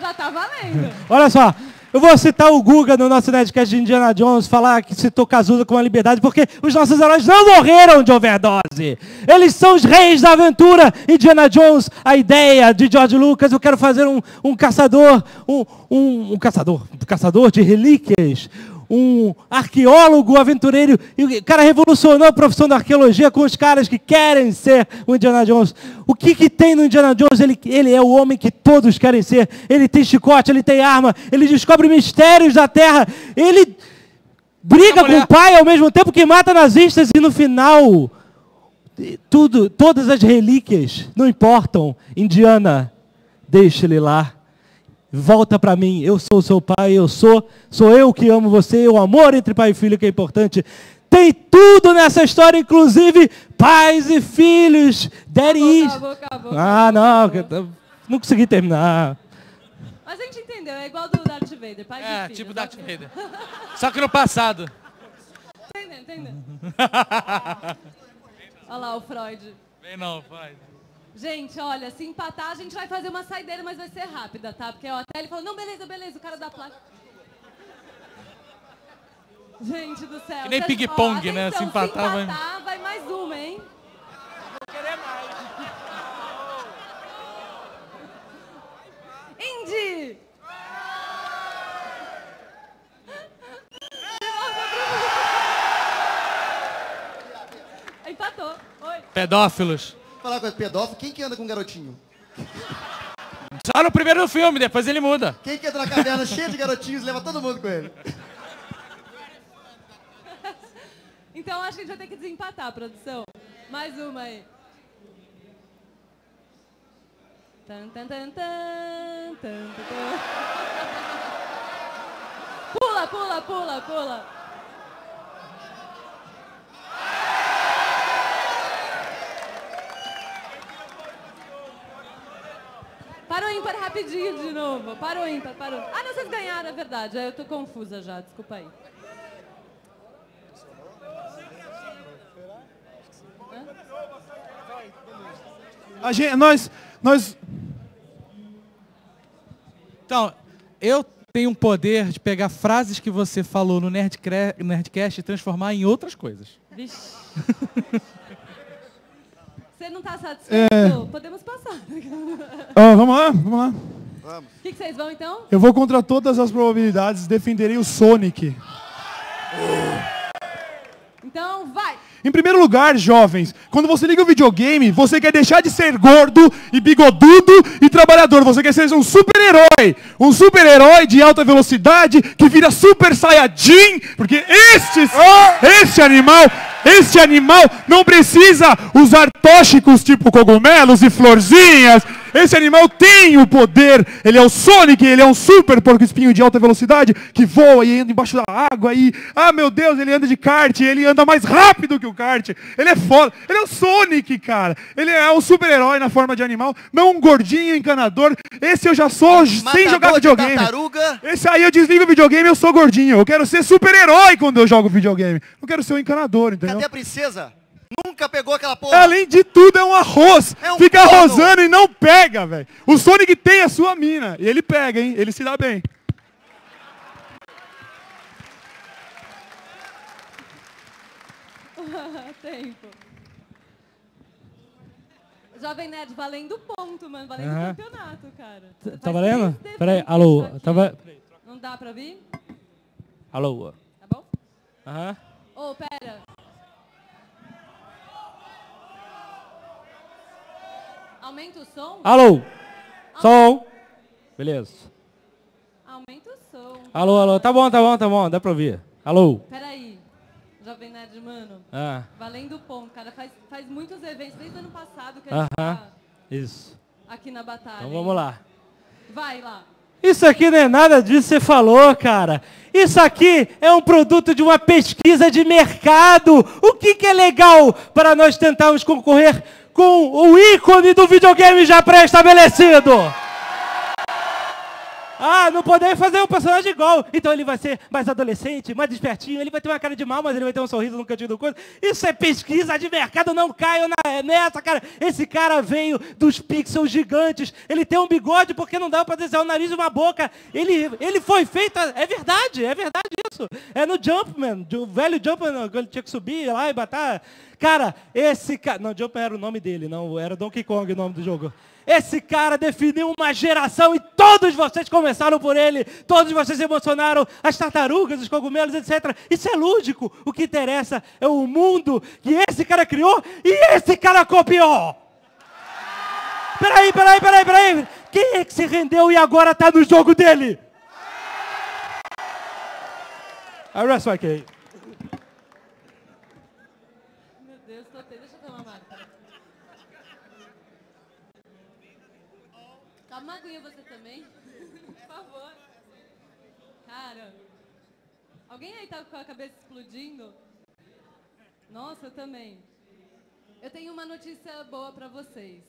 Já tá valendo. Olha só, eu vou citar o Guga no nosso Nerdcast de Indiana Jones, falar que citou Cazuza com a liberdade, porque os nossos heróis não morreram de overdose. Eles são os reis da aventura. Indiana Jones, a ideia de George Lucas, eu quero fazer um, um caçador, um, um, um caçador, um caçador de relíquias, um arqueólogo aventureiro. E o cara revolucionou a profissão da arqueologia com os caras que querem ser o Indiana Jones. O que, que tem no Indiana Jones? Ele, ele é o homem que todos querem ser. Ele tem chicote, ele tem arma, ele descobre mistérios da terra. Ele briga com o pai ao mesmo tempo que mata nazistas e no final tudo, todas as relíquias não importam. Indiana, deixa ele lá. Volta para mim. Eu sou seu pai, eu sou, sou eu que amo você. O amor entre pai e filho que é importante. Tem tudo nessa história, inclusive pais e filhos. Daddy is- Acabou, acabou, Ah, acabou, não, acabou. não consegui terminar. Mas a gente entendeu, é igual do Darth Vader, pai É, de filho, tipo Darth exatamente. Vader. Só que no passado. Entendeu, entendeu. Olha lá o Freud. Vem não, faz. Gente, olha, se empatar, a gente vai fazer uma saideira, mas vai ser rápida, tá? Porque ó, até ele falou, não, beleza, beleza, o cara da placa. Gente do céu. Que nem ping-pong, né? Se empatar, vai... vai mais uma, hein? Vou querer mais. Indy! Empatou. Pedófilos. Falar com pedófilo, quem que anda com um garotinho? Só no primeiro filme, depois ele muda. Quem que entra na caverna cheia de garotinhos e leva todo mundo com ele? Então acho que a gente vai ter que desempatar, produção. Mais uma aí. Tan, tan, tan, tan, tan, tan. Pula, pula, pula, pula. Ímpar rapidinho de novo. Parou ímpar, parou. Ah, não, vocês ganharam, é verdade. Aí Eu tô confusa já, desculpa aí. A gente, nós, nós, Então, eu tenho um poder de pegar frases que você falou no Nerdcre- Nerdcast e transformar em outras coisas. Vixe. Você não tá satisfeito? Podemos passar. O Ó, vamos lá, vamos lá. que, que vocês vão então? Eu vou contra todas as probabilidades, defenderei o Sonic. Então vai! Em primeiro lugar, jovens, quando você liga o videogame, você quer deixar de ser gordo e bigodudo e trabalhador. Você quer ser um super-herói. Um super-herói de alta velocidade que vira super saiyajin. Porque estes, este animal, este animal não precisa usar tóxicos tipo cogumelos e florzinhas. Esse animal tem o poder. Ele é o Sonic, ele é um super porco espinho de alta velocidade que voa e anda embaixo da água e ah, meu Deus, ele anda de kart, ele anda mais rápido que o kart. Ele é foda. Ele é o Sonic, cara. Ele é um super-herói na forma de animal, não um gordinho encanador. Esse eu já sou sem Matador jogar de videogame. tartaruga. Esse aí eu desligo o videogame, eu sou gordinho. Eu quero ser super-herói quando eu jogo videogame. Não quero ser um encanador, entendeu? Cadê a princesa? Nunca pegou aquela porra. Além de tudo, é um arroz. É um Fica arrosando e não pega, velho. O Sonic tem a sua mina. E ele pega, hein? Ele se dá bem. Tempo. Jovem Nerd valendo ponto, mano. Valendo Aham. campeonato, cara. Tá valendo? Peraí, alô, aqui. tava... Não dá pra vir? Alô. Tá bom? Aham. Ô, pera. Aumenta o som? Alô. Som. Beleza. Aumenta o som. Alô, alô. Tá bom, tá bom, tá bom. Dá pra ouvir. Alô. Peraí. Jovem Nerd, mano. Ah, Valendo ponto, cara. Faz, faz muitos eventos desde o ano passado que a gente aham. tá Isso. aqui na batalha. Então vamos lá. Vai lá. Isso aqui não é nada disso que você falou, cara. Isso aqui é um produto de uma pesquisa de mercado. O que, que é legal para nós tentarmos concorrer com o ícone do videogame já pré-estabelecido? Ah, não poder fazer um personagem igual. Então ele vai ser mais adolescente, mais espertinho. Ele vai ter uma cara de mal, mas ele vai ter um sorriso no cantinho do coisa. Isso é pesquisa de mercado. Não caio na- nessa, cara. Esse cara veio dos pixels gigantes. Ele tem um bigode porque não dá para desenhar o nariz e uma boca. Ele, ele foi feito. É verdade, é verdade isso. É no Jumpman. O velho Jumpman, quando tinha que subir lá e bater. Cara, esse cara. Não, Jumpman era o nome dele, não. Era Donkey Kong o nome do jogo. Esse cara definiu uma geração e todos vocês começaram por ele. Todos vocês se emocionaram. As tartarugas, os cogumelos, etc. Isso é lúdico. O que interessa é o mundo que esse cara criou e esse cara copiou. Peraí, peraí, peraí, peraí. Quem é que se rendeu e agora está no jogo dele? Arrest my case. Meu Deus, tô te... deixa eu tomar uma água. Toma uma aguinha você também, por favor. Cara, alguém aí tá com a cabeça explodindo? Nossa, eu também. Eu tenho uma notícia boa pra vocês.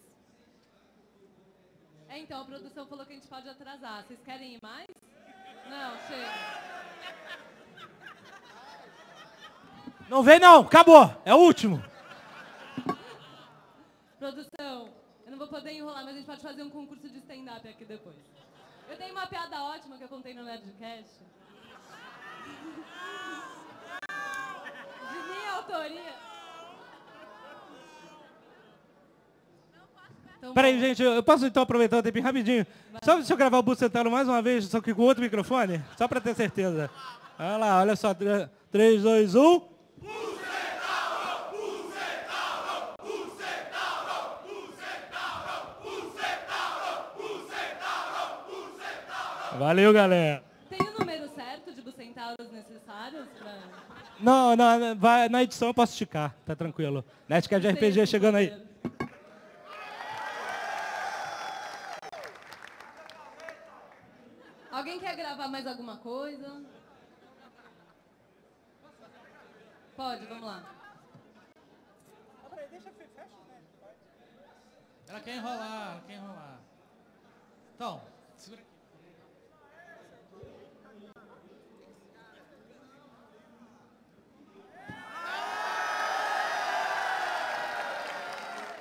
É, então, a produção falou que a gente pode atrasar. Vocês querem ir mais? Não, chega. Não vem não, acabou. É o último. Produção, eu não vou poder enrolar, mas a gente pode fazer um concurso de stand-up aqui depois. Eu tenho uma piada ótima que eu contei no Nerdcast. De minha autoria. Então, Peraí, gente, eu posso então aproveitar o tempinho rapidinho? Vai. Só deixa eu gravar o Bucetano mais uma vez, só que com outro microfone, só para ter certeza. Olha lá, olha só. 3, 2, 1. Valeu, galera. Não, não, vai, na edição eu posso esticar, tá tranquilo. Nerdcast de RPG chegando aí. Alguém quer gravar mais alguma coisa? Pode, vamos lá. Ela quer enrolar, ela quer enrolar. Então, segura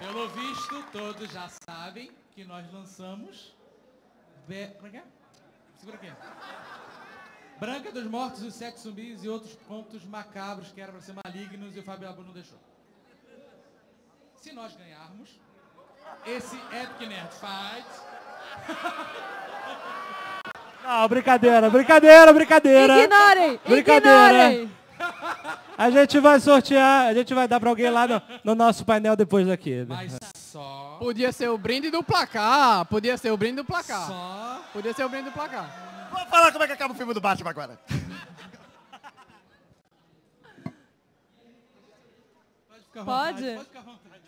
Pelo visto, todos já sabem que nós lançamos. Be... Como é que é? Segura aqui. Branca dos Mortos, os Sete Zumbis e outros contos macabros que eram para ser malignos e o Fábio Abu não deixou. Se nós ganharmos, esse Epic Nerd Fight. Não, brincadeira, brincadeira, brincadeira. Ignorem! Brincadeira. Ignorem! A gente vai sortear, a gente vai dar pra alguém lá no, no nosso painel depois daqui. Mas só. Podia ser o brinde do placar. Podia ser o brinde do placar. Só. Podia ser o brinde do placar. Vamos falar como é que acaba o filme do Batman agora. Pode ficar à Pode? vontade, Pode ficar à vontade.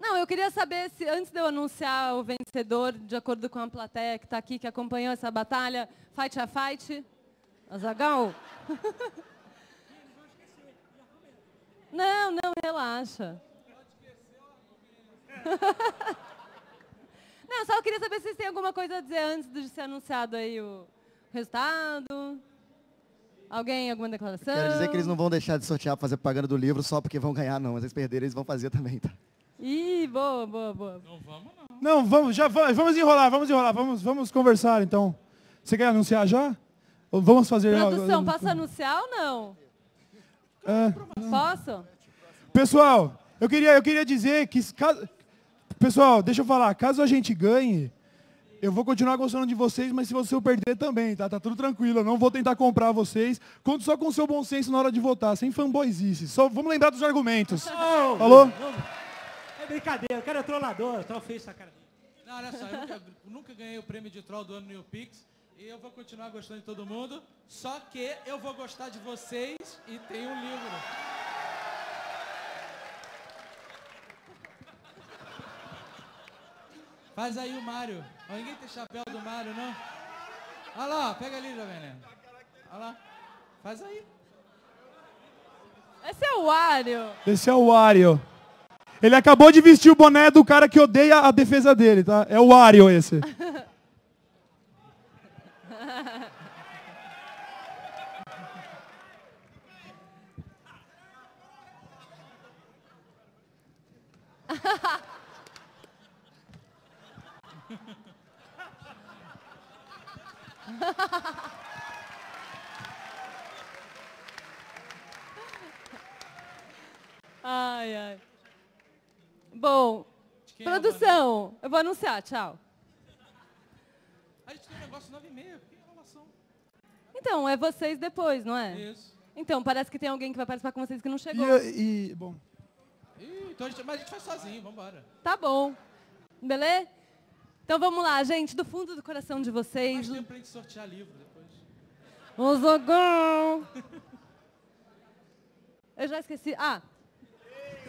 Não, eu queria saber se, antes de eu anunciar o vencedor, de acordo com a plateia que está aqui, que acompanhou essa batalha, fight a fight, Azagal. Não, não, relaxa. Não, só eu queria saber se vocês têm alguma coisa a dizer antes de ser anunciado aí o resultado. Alguém, alguma declaração? Quero dizer que eles não vão deixar de sortear, fazer propaganda do livro só porque vão ganhar, não. Mas eles perderem, eles vão fazer também, tá? Ih, boa, boa, boa. Não vamos, não. Não, vamos, já va- vamos enrolar, vamos enrolar, vamos, vamos conversar então. Você quer anunciar já? Vamos fazer. Produção, posso anunciar ou não? É. Posso? Pessoal, eu queria, eu queria dizer que. Caso, pessoal, deixa eu falar. Caso a gente ganhe, eu vou continuar gostando de vocês, mas se você eu perder também, tá? Tá tudo tranquilo. Eu não vou tentar comprar vocês. Conto só com o seu bom senso na hora de votar, sem fanboyzice. Só vamos lembrar dos argumentos. Falou? É brincadeira, o cara é trollador, troll fez essa cara. Não, olha só, eu nunca, nunca ganhei o prêmio de troll do ano no Pix. E eu vou continuar gostando de todo mundo. Só que eu vou gostar de vocês e tem um livro. Faz aí o Mário. Ninguém tem chapéu do Mário, não? Olha lá, pega ali, Jovem Nerd. Olha lá. Faz aí. Esse é o Wario. Esse é o Wario. Ele acabou de vestir o boné do cara que odeia a defesa dele, tá? É o Wario esse. Ai, ai. Bom, quem é produção, eu vou anunciar, tchau. A gente tem um negócio 9 e meia. Que enrolação. Então, é vocês depois, não é? Isso. Então, parece que tem alguém que vai participar com vocês que não chegou. E, e, bom. Ih, então a gente, mas a gente faz sozinho, vambora. Tá bom. Beleza? Então vamos lá, gente, do fundo do coração de vocês. Mais tempo pra gente sortear livro depois. O Zogão. Eu já esqueci. Ah.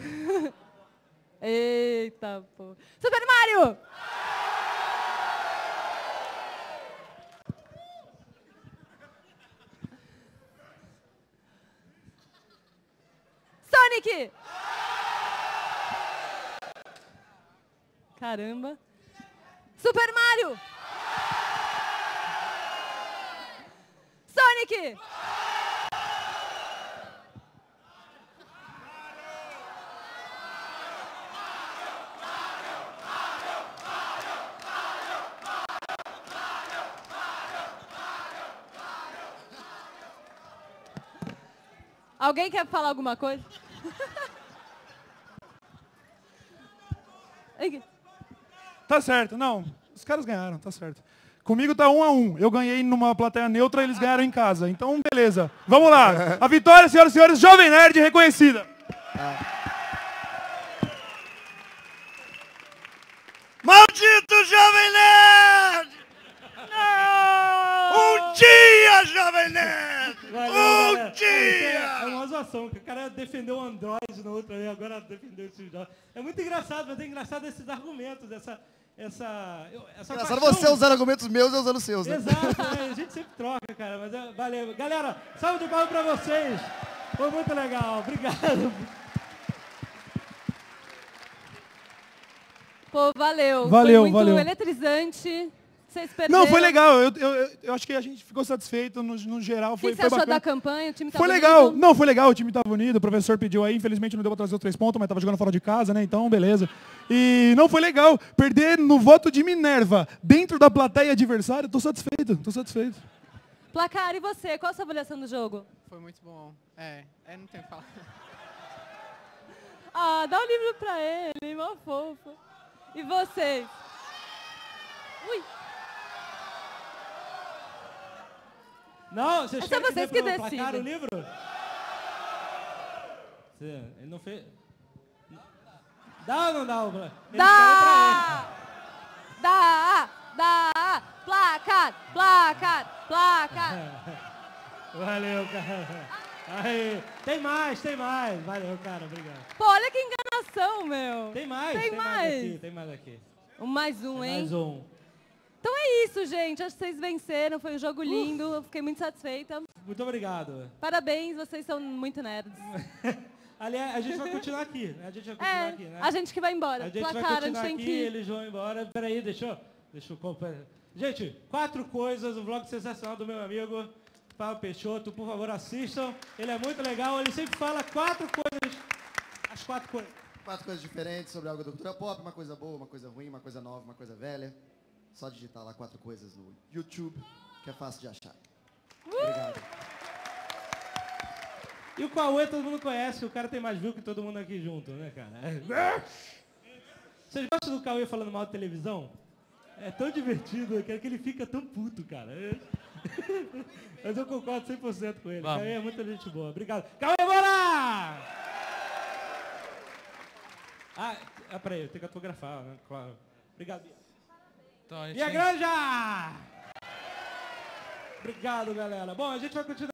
Eita, pô. Super Mario! Sonic! Caramba. Super Mario! Sonic! Alguém quer falar alguma coisa? Tá certo, não. Os caras ganharam, tá certo. Comigo tá um a um. Eu ganhei numa plateia neutra, eles ganharam em casa. Então, beleza. Vamos lá. A vitória, senhoras e senhores, Jovem Nerd reconhecida. Maldito Jovem Nerd! dia, Jovem Nerd! Valeu, Um galera. dia! Zoação, que o cara defendeu o Android na outra vez, agora defendeu o Steve Jobs. É muito engraçado, mas é engraçado esses argumentos, essa... essa, essa Engraçado paixão- você usando argumentos meus e eu usando os seus, né? Exato, é, a gente sempre troca, cara, mas é, valeu. Galera, salve de palmas pra vocês. Foi muito legal, obrigado. Pô, valeu. Valeu, Foi muito valeu. eletrizante. Vocês perderam. Não, foi legal. Eu, eu, eu- acho que a gente ficou satisfeito no, no geral. O que Foi, que você foi achou bacana. da campanha? O time tá Foi bonito? legal. Não, foi legal. O time tava unido. O professor pediu aí. Infelizmente não deu pra trazer os três pontos, mas tava jogando fora de casa, né? Então, beleza. E não foi legal. Perder no voto de Minerva dentro da plateia adversária, tô satisfeito. Tô satisfeito. Placar, e você? Qual a sua avaliação do jogo? Foi muito bom. É, é, não tem o que falar. Ah, dá o livro pra ele, mó fofo. E vocês? Ui, Não, vocês É só vocês que decidem. o livro? Ele não fez... Dá ou não dá? o dá! Dá! Dá! Placar! Placar! Placar! ele. Valeu, cara. Aí, tem mais, tem mais. Valeu, cara, obrigado. Pô, olha que enganação, meu. Tem mais, Tem tem, mais. mais. aqui, tem mais aqui. Um mais um, Tem hein? mais um. Então é isso, gente. Acho que vocês venceram. Foi um jogo lindo. Eu fiquei muito satisfeita. Muito obrigado. Parabéns, vocês são muito nerds. Aliás, a gente vai continuar aqui, né? A gente vai continuar É, aqui, né? a gente que vai embora. A gente Placar, vai a gente continuar tem aqui, que ir. eles vão embora. Peraí, deixa eu... Deixa eu... comprar- Gente, quatro coisas, o vlog sensacional do meu amigo Paulo Peixoto. Por favor, assistam. Ele é muito legal. Ele sempre fala quatro coisas. As quatro coisas. Quatro coisas diferentes sobre algo da cultura pop, uma coisa boa, uma coisa ruim, uma coisa nova, uma coisa velha. Só digitar lá quatro coisas no YouTube, que é fácil de achar. Obrigado. E o Cauê todo mundo conhece, que o cara tem mais view que todo mundo aqui junto, né, cara? Vocês gostam do Cauê falando mal de televisão? É tão divertido, que que ele fica tão puto, cara. Mas eu concordo 100% com ele. Vamos. Cauê é muita gente boa. Obrigado. Cauê, bora! Ah, ah, peraí, eu tenho que autografar, né? Claro. Obrigado. Bia. Então, a gente Bia tem- Granja! Obrigado, galera. Bom, a gente vai continuar.